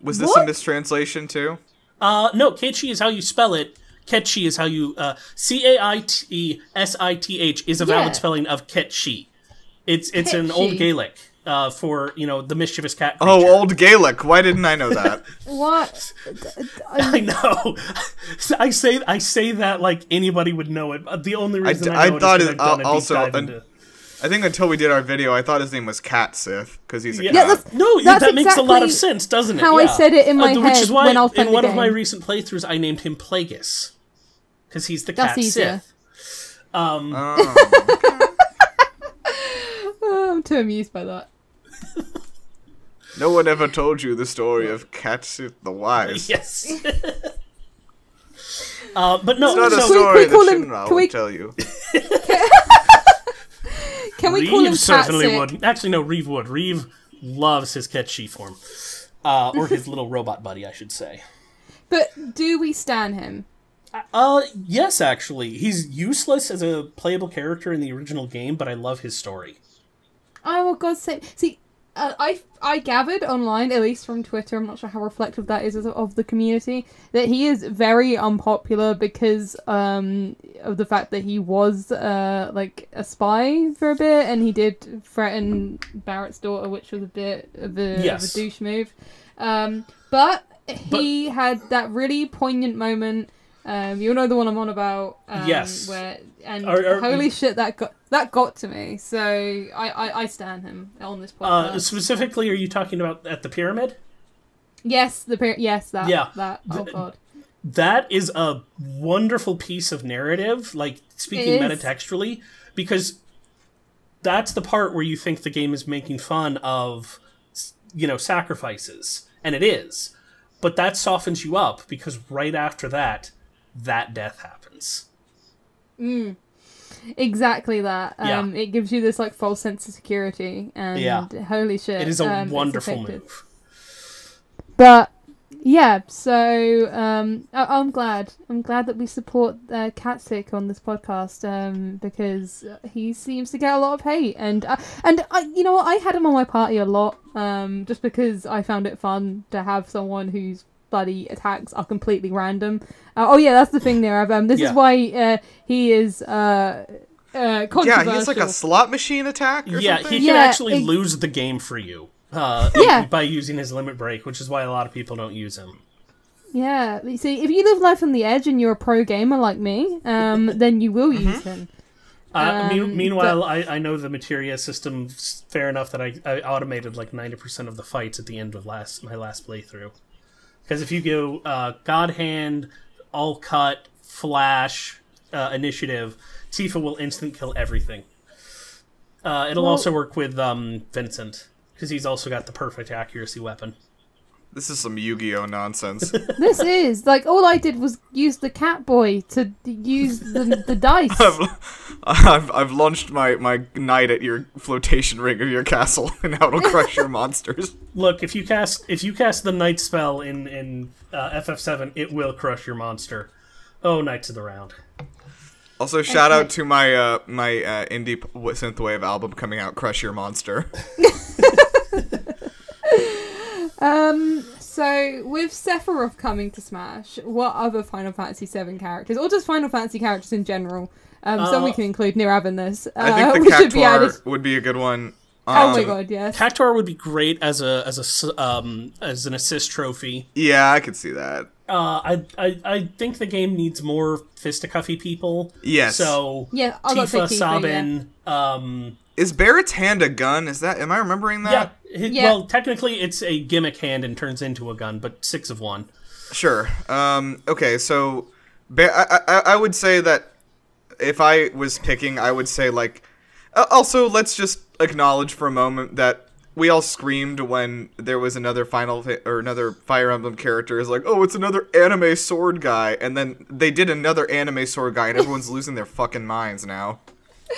Was this What? a mistranslation too? Uh, no, Ketchi is how you spell it. Ketchi is how you uh, C A I T S I T H is a valid spelling of Ketchi. It's it's an old Gaelic uh, for you know the mischievous cat. Oh, old Gaelic. Why didn't I know that? What? I know. I say I say that like anybody would know it. but The only reason d- I, I know thought it is it- 'cause I've done a deep also, dive an- into- I think until we did our video, I thought his name was Cat Sith because he's a Yeah, cat. that's- no, That's that makes a lot of sense, doesn't it? how I said it in my Uh, which head is why when I was playing in the one of my recent playthroughs, I named him Plagueis because he's the That's cat easier. Sith. Um, Oh. Oh, I'm too amused by that. no one ever told you the story of Cat the Wise. yes. uh, but no, It's not a so we- story we call that him- Shinra can would we- tell you. Can we call him certainly Patsick? would. Actually, no, Reeve would. Reeve loves his Ketchi form, uh, or his little robot buddy, I should say. But do we stand him? Uh, yes, actually, he's useless as a playable character in the original game, but I love his story. Oh, well, God's sake. See, uh, I I gathered online, at least from Twitter, I'm not sure how reflective that is of, the community, that he is very unpopular because um of the fact that he was uh like a spy for a bit, and he did threaten Barret's daughter, which was a bit of a, of a douche move. Um, but he had that really poignant moment. Um, you know the one I'm on about. Um, Yes. Where and Are- are- holy shit, that got that got to me. So I I, I stand him on this Uh, specifically, are you talking about at the pyramid? yes, the par- yes that Yeah. that oh god That is a wonderful piece of narrative, like speaking metatextually, because that's the part where you think the game is making fun of, you know, sacrifices, and it is. But that softens you up because right after that, that death happens. exactly that. Yeah. Um, it gives you this like false sense of security, and Yeah. holy shit, It is a um, wonderful move. But yeah, so um, I- I'm glad. I'm glad that we support uh, Cait Sith on this podcast um, because he seems to get a lot of hate, and uh, and I, you know what, I had him on my party a lot, um, just because I found it fun to have someone whose bloody attacks are completely random. Uh, oh yeah, that's the thing there. Um, this Yeah. is why uh, he is uh, uh, controversial. Yeah, he's like a slot machine attack or Yeah, something. he can Yeah, actually ex- lose the game for you. Uh, Yeah. by using his limit break, which is why a lot of people don't use him. Yeah, you see, if you live life on the edge and you're a pro gamer like me, um, then you will use him. Uh, me- Um, meanwhile, I, I know the materia system s- fair enough that I, I automated like ninety percent of the fights at the end of last my last playthrough. Because if you go uh, God Hand, All Cut, Flash, uh, Initiative, Tifa will instant kill everything. Uh, it'll Well- also work with um, Vincent because he's also got the perfect accuracy weapon. This is some Yu-Gi-Oh nonsense. This is like all I did was use the cat boy to use the the dice. I've, I've I've launched my my knight at your flotation ring of your castle, and now it'll crush your monsters. Look, if you cast if you cast the Night spell in in uh, FF7, it will crush your monster. Oh, Knights of the Round. Also, shout out to my uh my uh, indie p- w- synthwave album coming out, Crush Your Monster. Um, so with Sephiroth coming to Smash, what other Final Fantasy VII characters, or just Final Fantasy characters in general? Um, so Uh, we can include Nirav in this. Uh, I think the should be added. Would be a good one. Oh Um, my god, yes. Cactuar would be great as a as a s- um as an assist trophy. Yeah, I could see that. Uh, I, I I think the game needs more fisticuffy people. Yes. So Yeah, I'll Tifa, Tifa, Sabin, um, Is Barret's hand a gun? Is that? Am I remembering that? hi- Yeah. Well, technically, it's a gimmick hand and turns into a gun, but six of one. Sure. Um. Okay. So, Ba- I, I I would say that if I was picking, I would say like. Also, let's just acknowledge for a moment that we all screamed when there was another Final Fa- or another Fire Emblem character is like, oh, it's another anime sword guy, and then they did another anime sword guy, and everyone's losing their fucking minds now.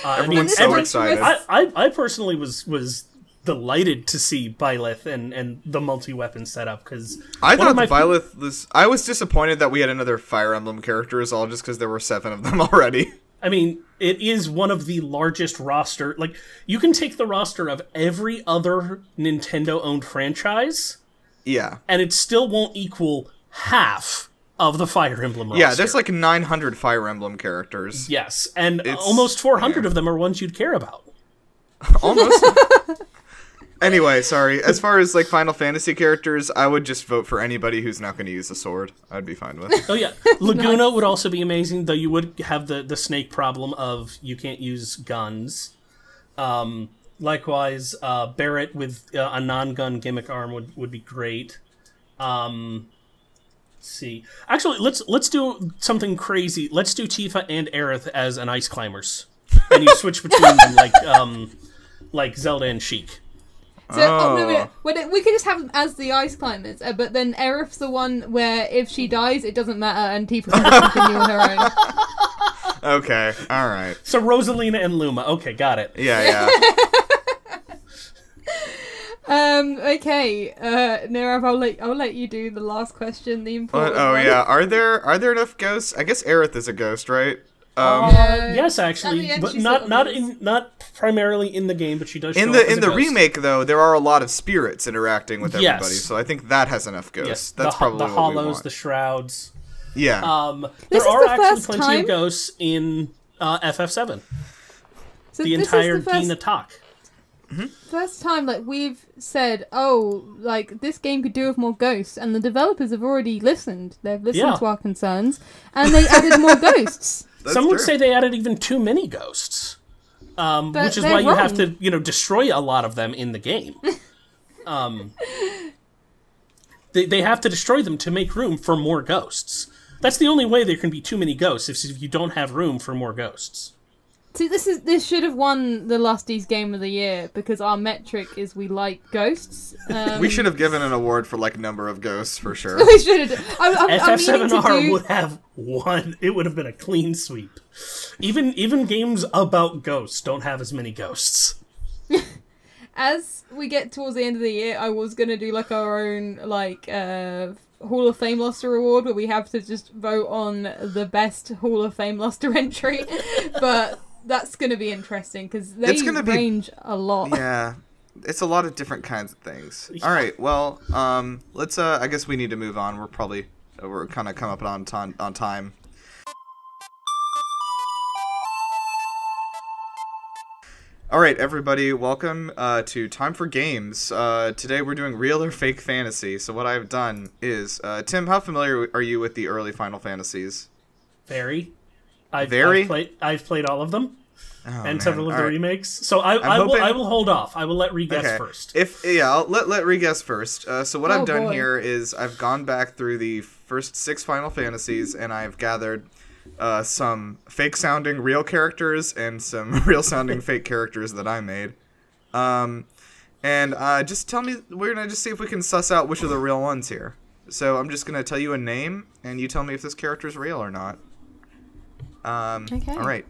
Uh, I mean, Everyone's so every- excited. I, I, I personally was was delighted to see Byleth and, and the multi weapon setup because I thought Byleth was. I was disappointed that we had another Fire Emblem character as all just because there were seven of them already. I mean, it is one of the largest roster. Like, you can take the roster of every other Nintendo owned franchise, Yeah, and it still won't equal half of the Fire Emblem roster. yeah. There's like 900 Fire Emblem characters. Yes, and It's- almost 400 yeah. of them are ones you'd care about. Almost. anyway, sorry. As far as like Final Fantasy characters, I would just vote for anybody who's not going to use a sword. I'd be fine with. Oh yeah, Laguna would also be amazing, though you would have the the snake problem of you can't use guns. Um, likewise, uh, Barret with uh, a non-gun gimmick arm would, would be great. Um, let's see, actually, let's let's do something crazy. Let's do Tifa and Aerith as an ice climbers, and you switch between them like um, like Zelda and Sheik. So, oh. no, Oh. wait, wait, we could just have them as the ice climbers, uh, but then Aerith's the one where if she dies, it doesn't matter, and Tifa can just continue on her own. Okay, all right. So Rosalina and Luma. Okay, got it. Yeah, yeah. Um. Okay. Uh. Nirav, I'll let I'll let you do the last question. The But, important. oh one. yeah. Are there are there enough ghosts? I guess Aerith is a ghost, right? Um, Uh, yes, actually, but not not in not primarily in the game, but she does. in the up as in a the ghost. remake though, there are a lot of spirits interacting with Yes. everybody, so I think that has enough ghosts. Yes, That's the, probably the what we hollows, want. the shrouds. yeah. Um, This there is are the actually plenty time- of ghosts in uh, FF7. So The entire is the first, Gina talk. first time like we've said, oh, like this game could do with more ghosts, and the developers have already listened. They've listened Yeah. to our concerns, and they added more ghosts. That's Some would true. say they added even too many ghosts, um, which is they're why you have to, you know, destroy a lot of them in the game. um, they they have to destroy them to make room for more ghosts. That's the only way there can be too many ghosts is if you don't have room for more ghosts. See, this is this should have won the Lusties Game of the Year because our metric is we like ghosts. Um, we should have given an award for like number of ghosts for sure. We should have. I, I'm, I'm meaning to FF7R do. would have won. It would have been a clean sweep. Even even games about ghosts don't have as many ghosts. as we get towards the end of the year, I was gonna do like our own like uh Hall of Fame Luster award where we have to just vote on the best Hall of Fame Luster entry, but that's gonna be interesting because they It's gonna be- range a lot. yeah. It's a lot of different kinds of things. All right. Well, um, let's. Uh, I guess we need to move on. We're probably uh, we're kind of come up on time. On time. All right, everybody, welcome uh, to Time for Games. Uh, today we're doing real or fake fantasy. So what I've done is, uh, Tim, how familiar are you with the early Final Fantasies? Very. I've, Very? I've played. I've played all of them Oh, and man. several of All the right. remakes. So I, I will. I will hold off. I will let Rhi guess Okay. first. If yeah, I'll let let Rhi guess first. Uh, so what Oh, I've done boy. here is I've gone back through the first six Final Fantasies and I've gathered uh, some fake sounding real characters and some real sounding fake characters that I made. Um, and uh, just tell me, we're gonna just see if we can suss out which are the real ones here. So I'm just gonna tell you a name and you tell me if this character is real or not. Um, Okay. All right.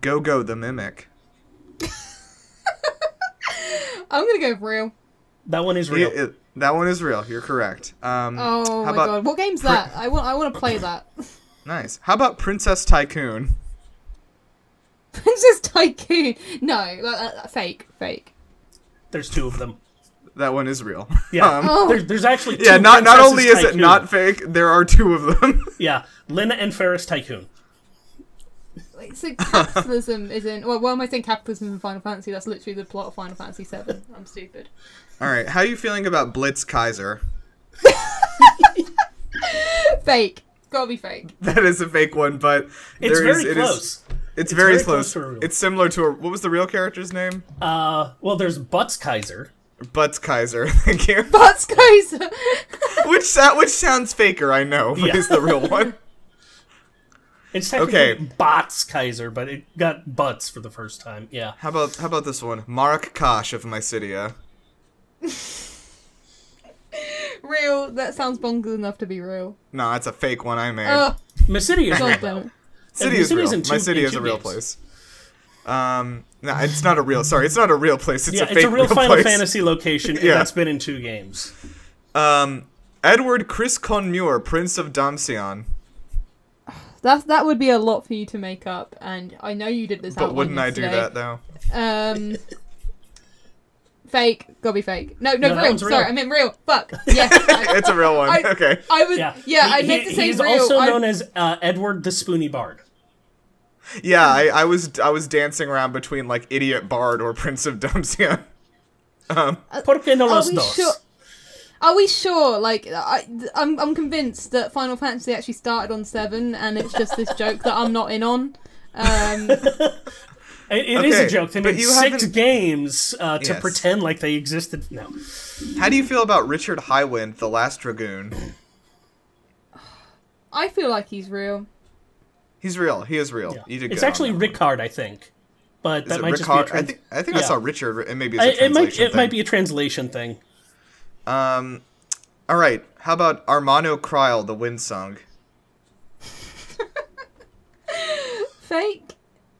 Go Go the Mimic. I'm gonna go for real. that one is real. It- it- that one is real. You're correct. Um, Oh how my about god, what game's that? I want. I want to play that. Nice. How about Princess Tycoon? Princess Tycoon. No, uh, uh, fake, fake. There's two of them. That one is real. Yeah. Um, Oh. There's, there's actually two yeah. Not not only is it not fake, there are two of them. Yeah, Lenna and Faris Tycoon. Like, so capitalism isn't. Well, why am I saying capitalism in Final Fantasy? That's literally the plot of Final Fantasy Seven. I'm stupid. All right. How are you feeling about Blitz Kaiser? Fake. Gotta be fake. That is a fake one, but It's there is- very it is- close. it's, very, very close. close to a real- It's similar to a, what was the real character's name? Uh, well, there's Butts Kaiser. Butts Kaiser. Thank you. Butts Kaiser. which sa- which sounds faker, I know, but Yeah. is the real one. It's technically Okay. Bots Kaiser, but it got Butts for the first time. Yeah. How about how about this one? Mark Kosh of Mysidia. Real. That sounds bonkers enough to be real. No, it's a fake one I made. Oh, My city is real. damn it. city is city real. is in My city is a real games. place. Um, no, it's not a real. Sorry, it's not a real place. It's yeah, a fake it's a real Final place. Fantasy location, and Yeah. that's been in two games. Um, Edward Chris von Muir, Prince of Damcyan. That that would be a lot for you to make up, and I know you did this. But outline wouldn't I do yesterday. that though? Um, fake. Gotta be fake. No, no, No, real. one's real. Sorry, I meant real. Fuck. Yeah. I, It's a real one. I- okay. I was. Yeah, Yeah, I He- meant he- to say He's real. also I- known as uh, Edward the Spoony Bard. Yeah, I, I was I was dancing around between like idiot bard or Prince of Damcyan. Um, Por qué no los dos? sure? Are we sure? Like, I, I'm, I'm convinced that Final Fantasy actually started on seven, and it's just this joke that I'm not in on. Um, It, it is Okay, a joke. They but made you six haven't- games uh, to Yes. pretend like they existed. No, how do you feel about Richard Highwind, the Last Dragoon? I feel like he's real. He's real. He is real. Yeah. You did it's good on actually that. Ricard, I think, but Is that it might just be a trans- I think I think I saw Richard, and maybe it's I- a it might translation it might be a translation thing. Um, all right. How about Armano Kryl, the Wind Song? Fake,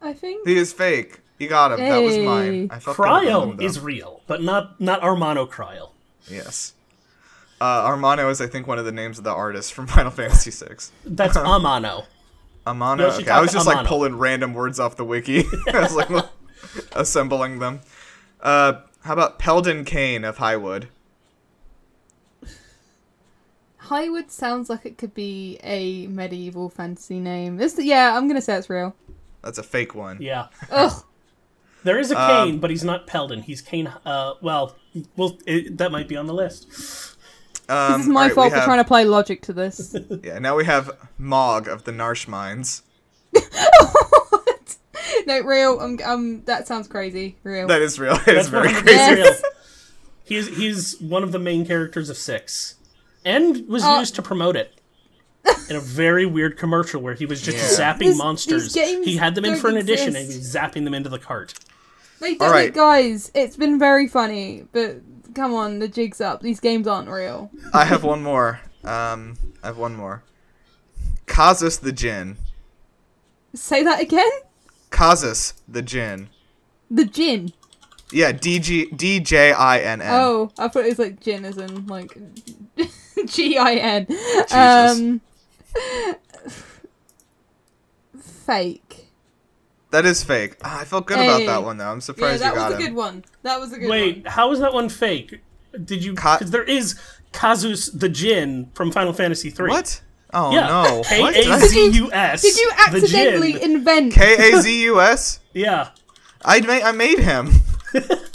I think. He is fake. You got him. That was mine. Hey. I felt him, Cryo is real, but not not Armano Cryo. yes. Uh, Armano is, I think, one of the names of the artists from Final Fantasy VI. That's Amano. Amano. Yoshitaka Okay, I was just like pulling random words off the wiki. I was like assembling them. Uh, how about Peldon Kane of Highwood? Highwood sounds like it could be a medieval fantasy name. This, yeah, I'm gonna say it's real. That's a fake one. Yeah, Ugh. there is a Um, Kane, but he's not Peldon. He's Kane. Uh, well, well, it, that might be on the list. Um, This is my alright, we fault for have- trying to play logic to this. Yeah, now we have Mog of the Narshe Mines. No, real. Um, um, that sounds crazy. Real. That is real. It is That's very crazy. real. He's he's one of the main characters of Six, and was Uh, used to promote it in a very weird commercial where he was just Yeah. zapping These- monsters. these he had them in for an edition, and exist. he was zapping them into the cart. They don't, Alright. guys. It's been very funny, but come on, the jig's up. These games aren't real. I have one more. Um, I have one more. Kazus the Jinn. Say that again. Kazus the Jinn. The gin. Yeah, D G D J I N N. Oh, I thought it was like gin, as in like G I N. Um, fake. That is fake. Ah, I felt good about that one though. I'm surprised that you got it. That was a him. good one. That was a good Wait, one. Wait, how is that one fake? Did you? Ka- Because there is Kazus the Jin from Final Fantasy III. What? Oh Yeah, no. K What? A Did I- Z U S. Did you accidentally invent? K A Z U S? Yeah. I made I made him.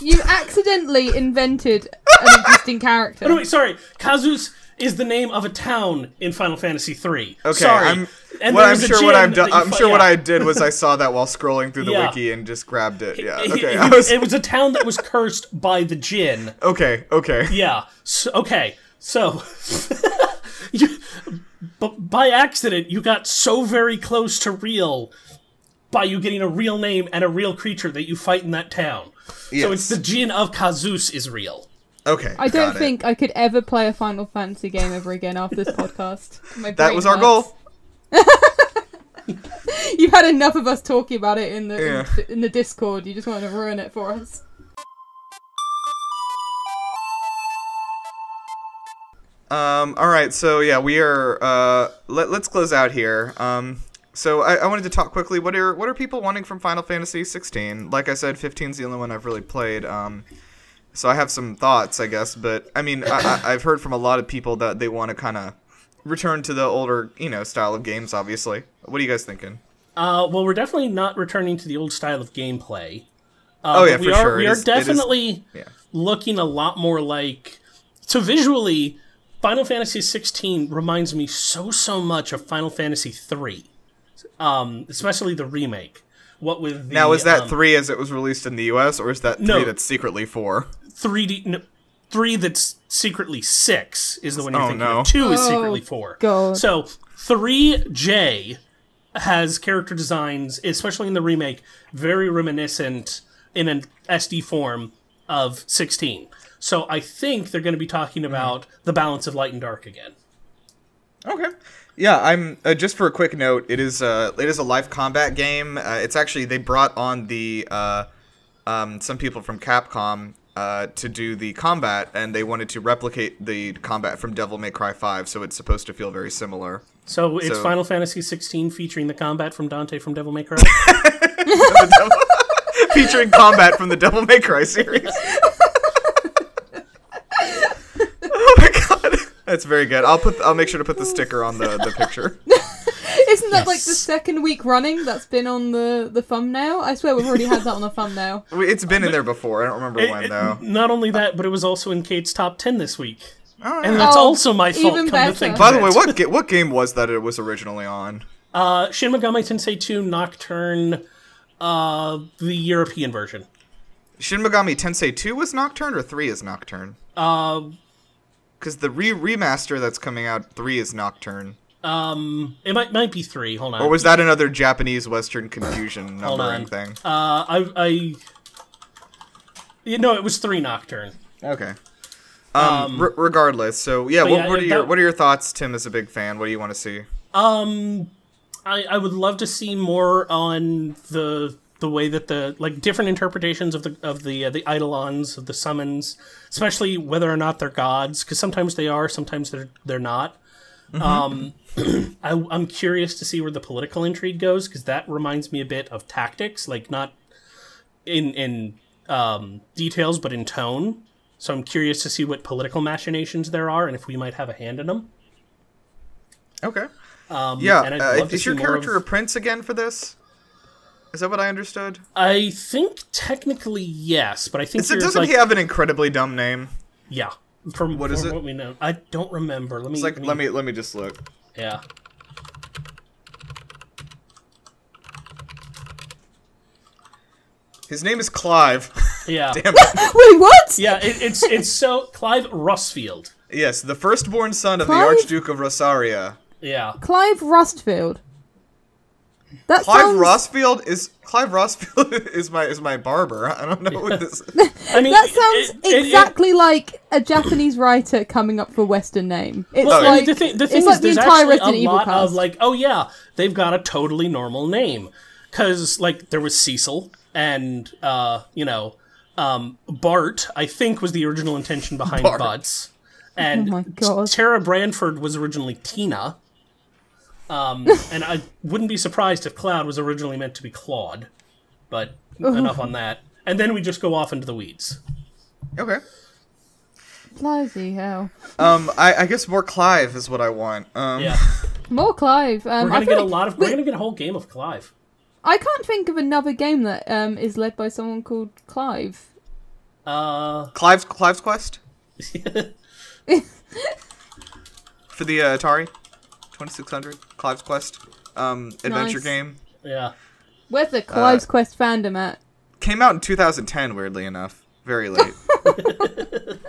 You accidentally invented an existing character. Oh, no, wait, sorry. Kazus is the name of a town in Final Fantasy III. Okay, sorry. I'm. And what I'm sure what I've done. I'm sure what. I did was I saw that while scrolling through the Yeah. wiki and just grabbed it. Yeah. Okay. it, I was, it was a town that was cursed by the Jin. okay. Okay. Yeah. So, okay. So, you, but by accident, you got so very close to real by you getting a real name and a real creature that you fight in that town. So it's the Jin of Kazus is real. Okay. I don't got it. think I could ever play a Final Fantasy game ever again after this podcast. My that was our hurts. goal. You've had enough of us talking about it in the Yeah. in, in the Discord. You just want to ruin it for us. Um, all right, so yeah, we are. Uh, let, let's close out here. Um, so I, I wanted to talk quickly. What are what are people wanting from Final Fantasy 16? Like I said, 15 is the only one I've really played. Um, so I have some thoughts, I guess. But I mean, I, I, I've heard from a lot of people that they want to kind of return to the older, you know, style of games. Obviously, what are you guys thinking? Uh, well, we're definitely not returning to the old style of gameplay. Uh, Oh, yeah, we for are, sure. We It are is- it is- definitely Yeah. looking a lot more like. So visually, Final Fantasy 16 reminds me so so much of Final Fantasy 3, um, especially the remake. What with the, Now, is that um, three as it was released in the U.S. or is that three No. that's secretly four? 3D no, three that's secretly six is the one you're Oh, thinking no. of. Two is Oh, secretly four. God. So three J has character designs, especially in the remake, very reminiscent in an SD form of 16. So I think they're going to be talking about the balance of light and dark again. Okay. Yeah, I'm uh, just for a quick note. It is uh, it is a live combat game. Uh, it's actually they brought on the uh, um, some people from Capcom uh, to do the combat, and they wanted to replicate the combat from Devil May Cry 5, so it's supposed to feel very similar. So it's So- Final Fantasy 16 featuring the combat from Dante from Devil May Cry. Featuring combat from the Devil May Cry series. oh my god, that's very good. I'll put I'll make sure to put the sticker on the the picture. Isn't that like the second week running that's been on the the thumbnail? I swear we've already had that on the thumbnail. It's been in there before. I don't remember when It- though. Not only that, but it was also in Kate's top 10 this week. Oh, And that's Oh, also my fault, even come better. to think By of the way, what ga- what game was that it was originally on? Uh, Shin Megami Tensei 2 Nocturne, uh, the European version. Shin Megami Tensei 2 was Nocturne or 3 is Nocturne? Uh, Because the re remaster that's coming out, 3 is Nocturne. Um, it might might be 3, hold on. Or was that another Japanese Western confusion numbering thing? Uh, I, I, you know, it was 3 Nocturne. Okay. Um, r- regardless, so yeah, what, yeah, what are that- your what are your thoughts? Tim is a big fan. What do you want to see? Um, I, I would love to see more on the the way that the like different interpretations of the of the uh, the eidolons of the summons, especially whether or not they're gods, because sometimes they are, sometimes they're they're not. Um, I, I'm curious to see where the political intrigue goes because that reminds me a bit of tactics, like not in in um, details but in tone. So I'm curious to see what political machinations there are and if we might have a hand in them. Okay. Um, Yeah, and uh, is your character of- a prince again for this? Is that what I understood? I think technically yes, but I think it, doesn't like he have an incredibly dumb name? yeah. From What is from it? What we know, I don't remember. Let me It's like let me let me just look. Yeah. His name is Clive. Yeah, Damn it. Wait, what? yeah. It, it's it's so Clive Rosfield. Yes, the firstborn son of Clive? the Archduke of Rosaria. Yeah, Clive Rosfield. That Clive sounds, Rosfield is Clive Rosfield is my is my barber. I don't know what this. I mean That sounds it- it- it- exactly like a Japanese writer coming up for a Western name. It's Well, like the, thi- the thing it's is, like the entire actually Resident a Evil lot cast. of like, oh yeah, they've got a totally normal name, because like there was Cecil and uh, you know, um, Bart. I think was the original intention behind Bart. Butts, and Oh my God. Terra Branford was originally Tina. Um, and I wouldn't be surprised if Cloud was originally meant to be Claude, but enough on that. And then we just go off into the weeds. Okay. Bloody hell. Um, I, I guess more Clive is what I want. Um, Yeah, More Clive. Um, we're I gonna feel get a lot of. We're wait, gonna get a whole game of Clive. I can't think of another game that um, is led by someone called Clive. Uh, Clive's Clive's Quest for the uh, Atari, twenty six hundred. Clive's Quest, um, adventure Nice. game yeah. Where's Uh, the Clive's Quest fandom at? came out in two thousand ten. Weirdly enough, very late.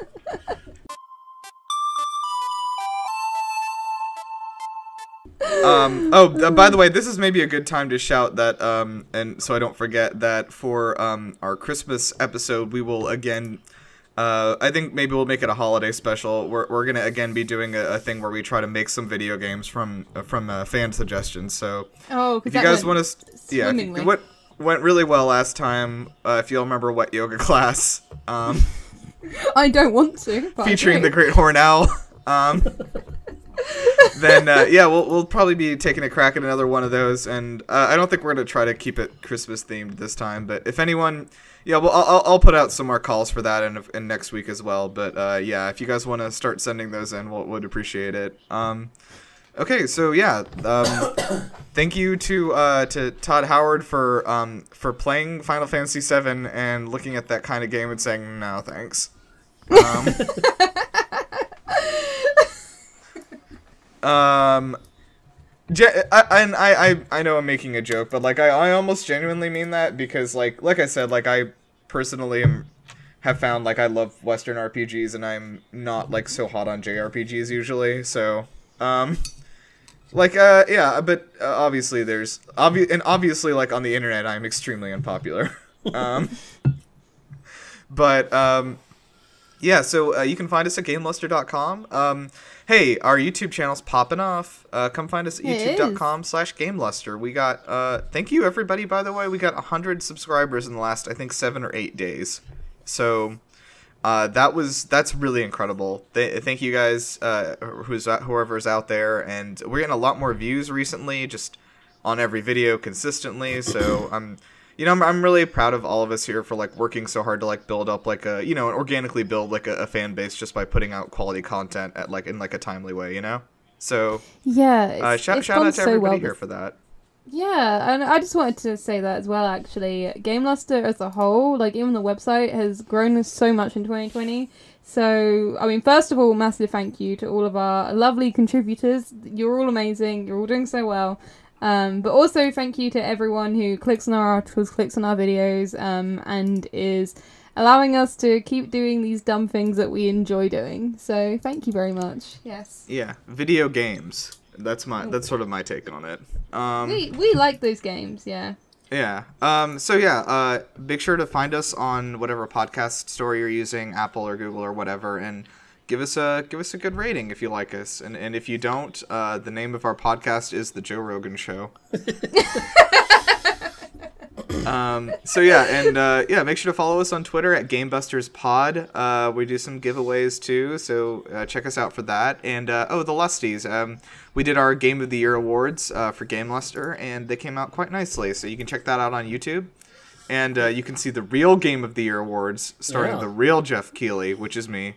um oh uh, by the way this is maybe a good time to shout that um and so i don't forget that for um our christmas episode we will again uh i think maybe we'll make it a holiday special we're, we're gonna again be doing a, a thing where we try to make some video games from uh, from uh, fan suggestions so Oh, if you guys want to yeah if you- swimmingly. what went really well last time uh, if you'll remember what yoga class um I don't want to. but featuring the Great Horn Owl. Um, then uh, yeah, we'll we'll probably be taking a crack at another one of those, and uh, I don't think we're gonna try to keep it Christmas themed this time. But if anyone, yeah, well, I'll, I'll- put out some more calls for that in next week as well. But uh, yeah, if you guys want to start sending those in, we'll would appreciate it. Um, okay, so yeah, um, thank you to uh, to Todd Howard for um, for playing Final Fantasy VII and looking at that kind of game and saying no thanks. Um, um, I, and I, I, I know I'm making a joke, but like I, I almost genuinely mean that because like, like I said, like I personally am have found like I love Western RPGs and I'm not like so hot on JRPGs usually. So, um, like uh, yeah, but uh, obviously there's obvious and obviously like on the internet I'm extremely unpopular. um. But um, yeah, so uh, you can find us at gameluster.com. Um, hey, our YouTube channel's popping off. Uh, come find us at youtube.com slash gameluster. We got, uh, thank you everybody, by the way. We got 100 subscribers in the last, I think, seven or eight days. So uh, that was that's really incredible. Th- thank you guys, uh, who's whoever's out there, and we're getting a lot more views recently, just on every video consistently. So I'm, you know, I'm, I'm really proud of all of us here for like working so hard to like build up like a you know organically build like a, a fan base just by putting out quality content at like in like a timely way, you know. So Yeah, it's, uh, shout shout out to so everybody well here for that. Yeah, and I just wanted to say that as well. Actually, Game Luster as a whole, like even the website, has grown so much in 2020. So, I mean, first of all, massive thank you to all of our lovely contributors. You're all amazing. You're all doing so well. Um, but also, thank you to everyone who clicks on our articles, clicks on our videos, um, and is allowing us to keep doing these dumb things that we enjoy doing. So, thank you very much. Yes. Yeah, video games. That's my that's sort of my take on it. Um, We, we like those games, yeah. Yeah. Um, so yeah, uh, make sure to find us on whatever podcast store you're using, Apple or Google or whatever, and give us a give us a good rating if you like us. And and if you don't, uh, the name of our podcast is the Joe Rogan Show. um, so yeah, and uh, yeah, make sure to follow us on Twitter at GameBusters Pod. Uh, we do some giveaways too, so uh, check us out for that. And uh, oh, the Lusties. Um, we did our Game of the Year awards uh, for Game Luster, and they came out quite nicely. So you can check that out on YouTube. And uh, you can see the real Game of the Year awards starring Yeah. the real Geoff Keighley, which is me.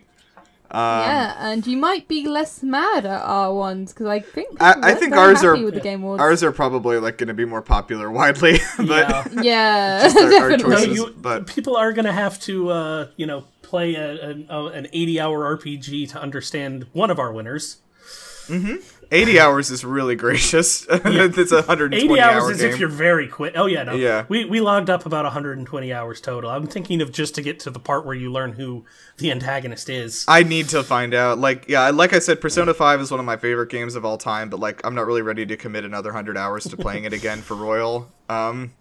Um, yeah, and you might be less mad at our ones because I think I, I think very ours are with the game awards. ours are probably like going to be more popular widely, but Yeah. yeah, Just our- our definitely. No, you, but- people are gonna have to, uh, you know, play a, a, a, an eighty-hour RPG to understand one of our winners. 80 hours is really gracious. it's a 120 Eighty hour hours is game. if you're very quick. Oh yeah, no. Yeah. We we logged up about 120 hours total. I'm thinking of just to get to the part where you learn who the antagonist is. I need to find out. Like, yeah, like I said, Persona 5 is one of my favorite games of all time, but like, I'm not really ready to commit another 100 hours to playing it again for Royal. Um,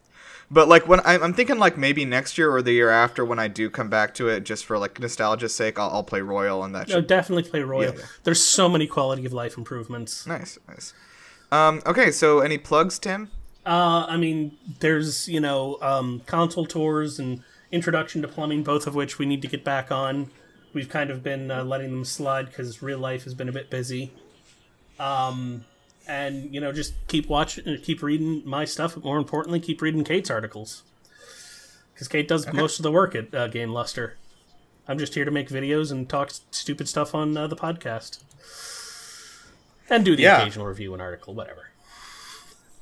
but like, when I'm, I'm thinking like maybe next year or the year after when I do come back to it, just for like nostalgia's sake, I'll, I'll play Royal and that no, should. definitely play Royal. Yeah, yeah. There's so many quality of life improvements. Nice, nice. Um, okay, so any plugs, Tim? Uh, I mean, there's you know um, console tours and introduction to plumbing, both of which we need to get back on. We've kind of been uh, letting them slide because real life has been a bit busy. Um, and you know, just keep watching, uh, keep reading my stuff. But more importantly, keep reading Kate's articles because Kate does most of the work at uh, Game Luster. I'm just here to make videos and talk stupid stuff on uh, the podcast, and do the Yeah. occasional review and article, whatever.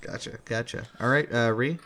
Gotcha, gotcha. All right, uh, Rhi.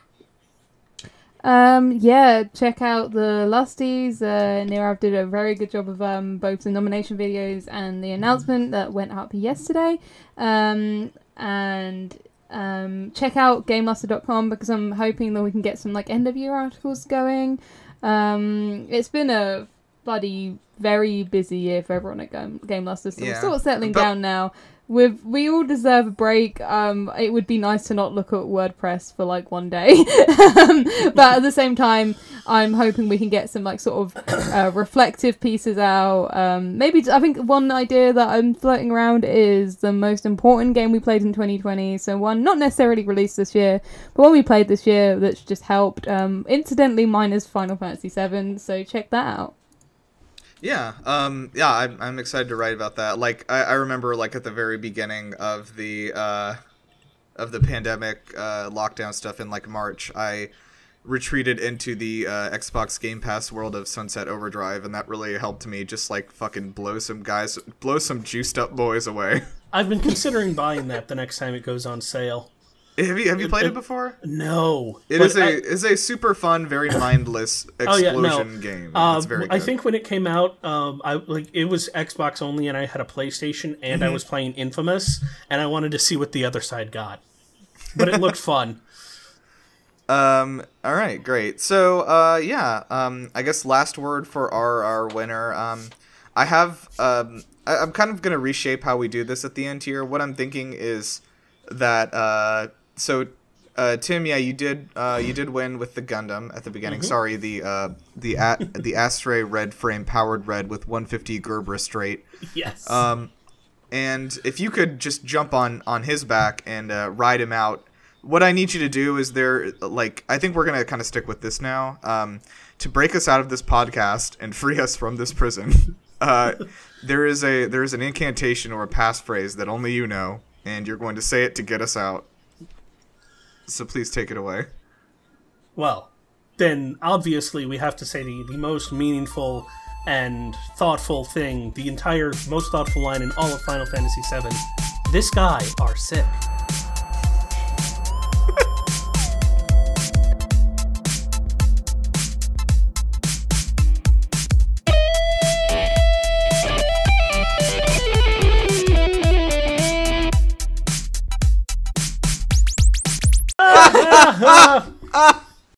Um, yeah, check out the Lusties. Uh, Nirav did a very good job of um, both the nomination videos and the announcement that went up yesterday. Um, and um, check out GameLuster.com because I'm hoping that we can get some like end of year articles going. Um, it's been a bloody very busy year for everyone at Game, Game Luster, so Yeah, we're sort of settling but- down now. We've, we all deserve a break. Um, it would be nice to not look at WordPress for like one day, um, but at the same time, I'm hoping we can get some like sort of uh, reflective pieces out. Um, maybe I think one idea that I'm floating around is the most important game we played in 2020. So one not necessarily released this year, but one we played this year that's just helped. Um, incidentally, mine is Final Fantasy VII. So check that out. Yeah, um, yeah, I'm, I'm excited to write about that. Like, I, I remember, like, at the very beginning of the, uh, of the pandemic, uh, lockdown stuff in, like, March, I retreated into the, uh, Xbox Game Pass world of Sunset Overdrive, and that really helped me just, like, fucking blow some guys, blow some juiced up boys away. I've been considering buying that the next time it goes on sale. Have you, have you played it before? No, It is a I- is a super fun, very mindless Oh, yeah, no. explosion game. Um, it's very good. I think when it came out, um, I like it was Xbox only, and I had a PlayStation, and. I was playing Infamous, and I wanted to see what the other side got. But it looked fun. Um. All right. Great. So, uh, yeah. Um. I guess last word for our our winner. Um. I have. Um. I, I'm kind of gonna reshape how we do this at the end here. What I'm thinking is that. Uh. So. uh, Tim, yeah, you did uh, you did win with the Gundam at the beginning. Mm-hmm. Sorry, the uh, the a- the Astray red frame powered red with 150 Gerbera straight. Yes. Um, and if you could just jump on on his back and uh, ride him out, what I need you to do is there like I think we're gonna kind of stick with this now. Um, to break us out of this podcast and free us from this prison, uh, there is a there is an incantation or a passphrase that only you know, and you're going to say it to get us out. So please take it away. Well, then obviously we have to say the, the most meaningful and thoughtful thing, the entire most thoughtful line in all of Final Fantasy VII. This guy are sick.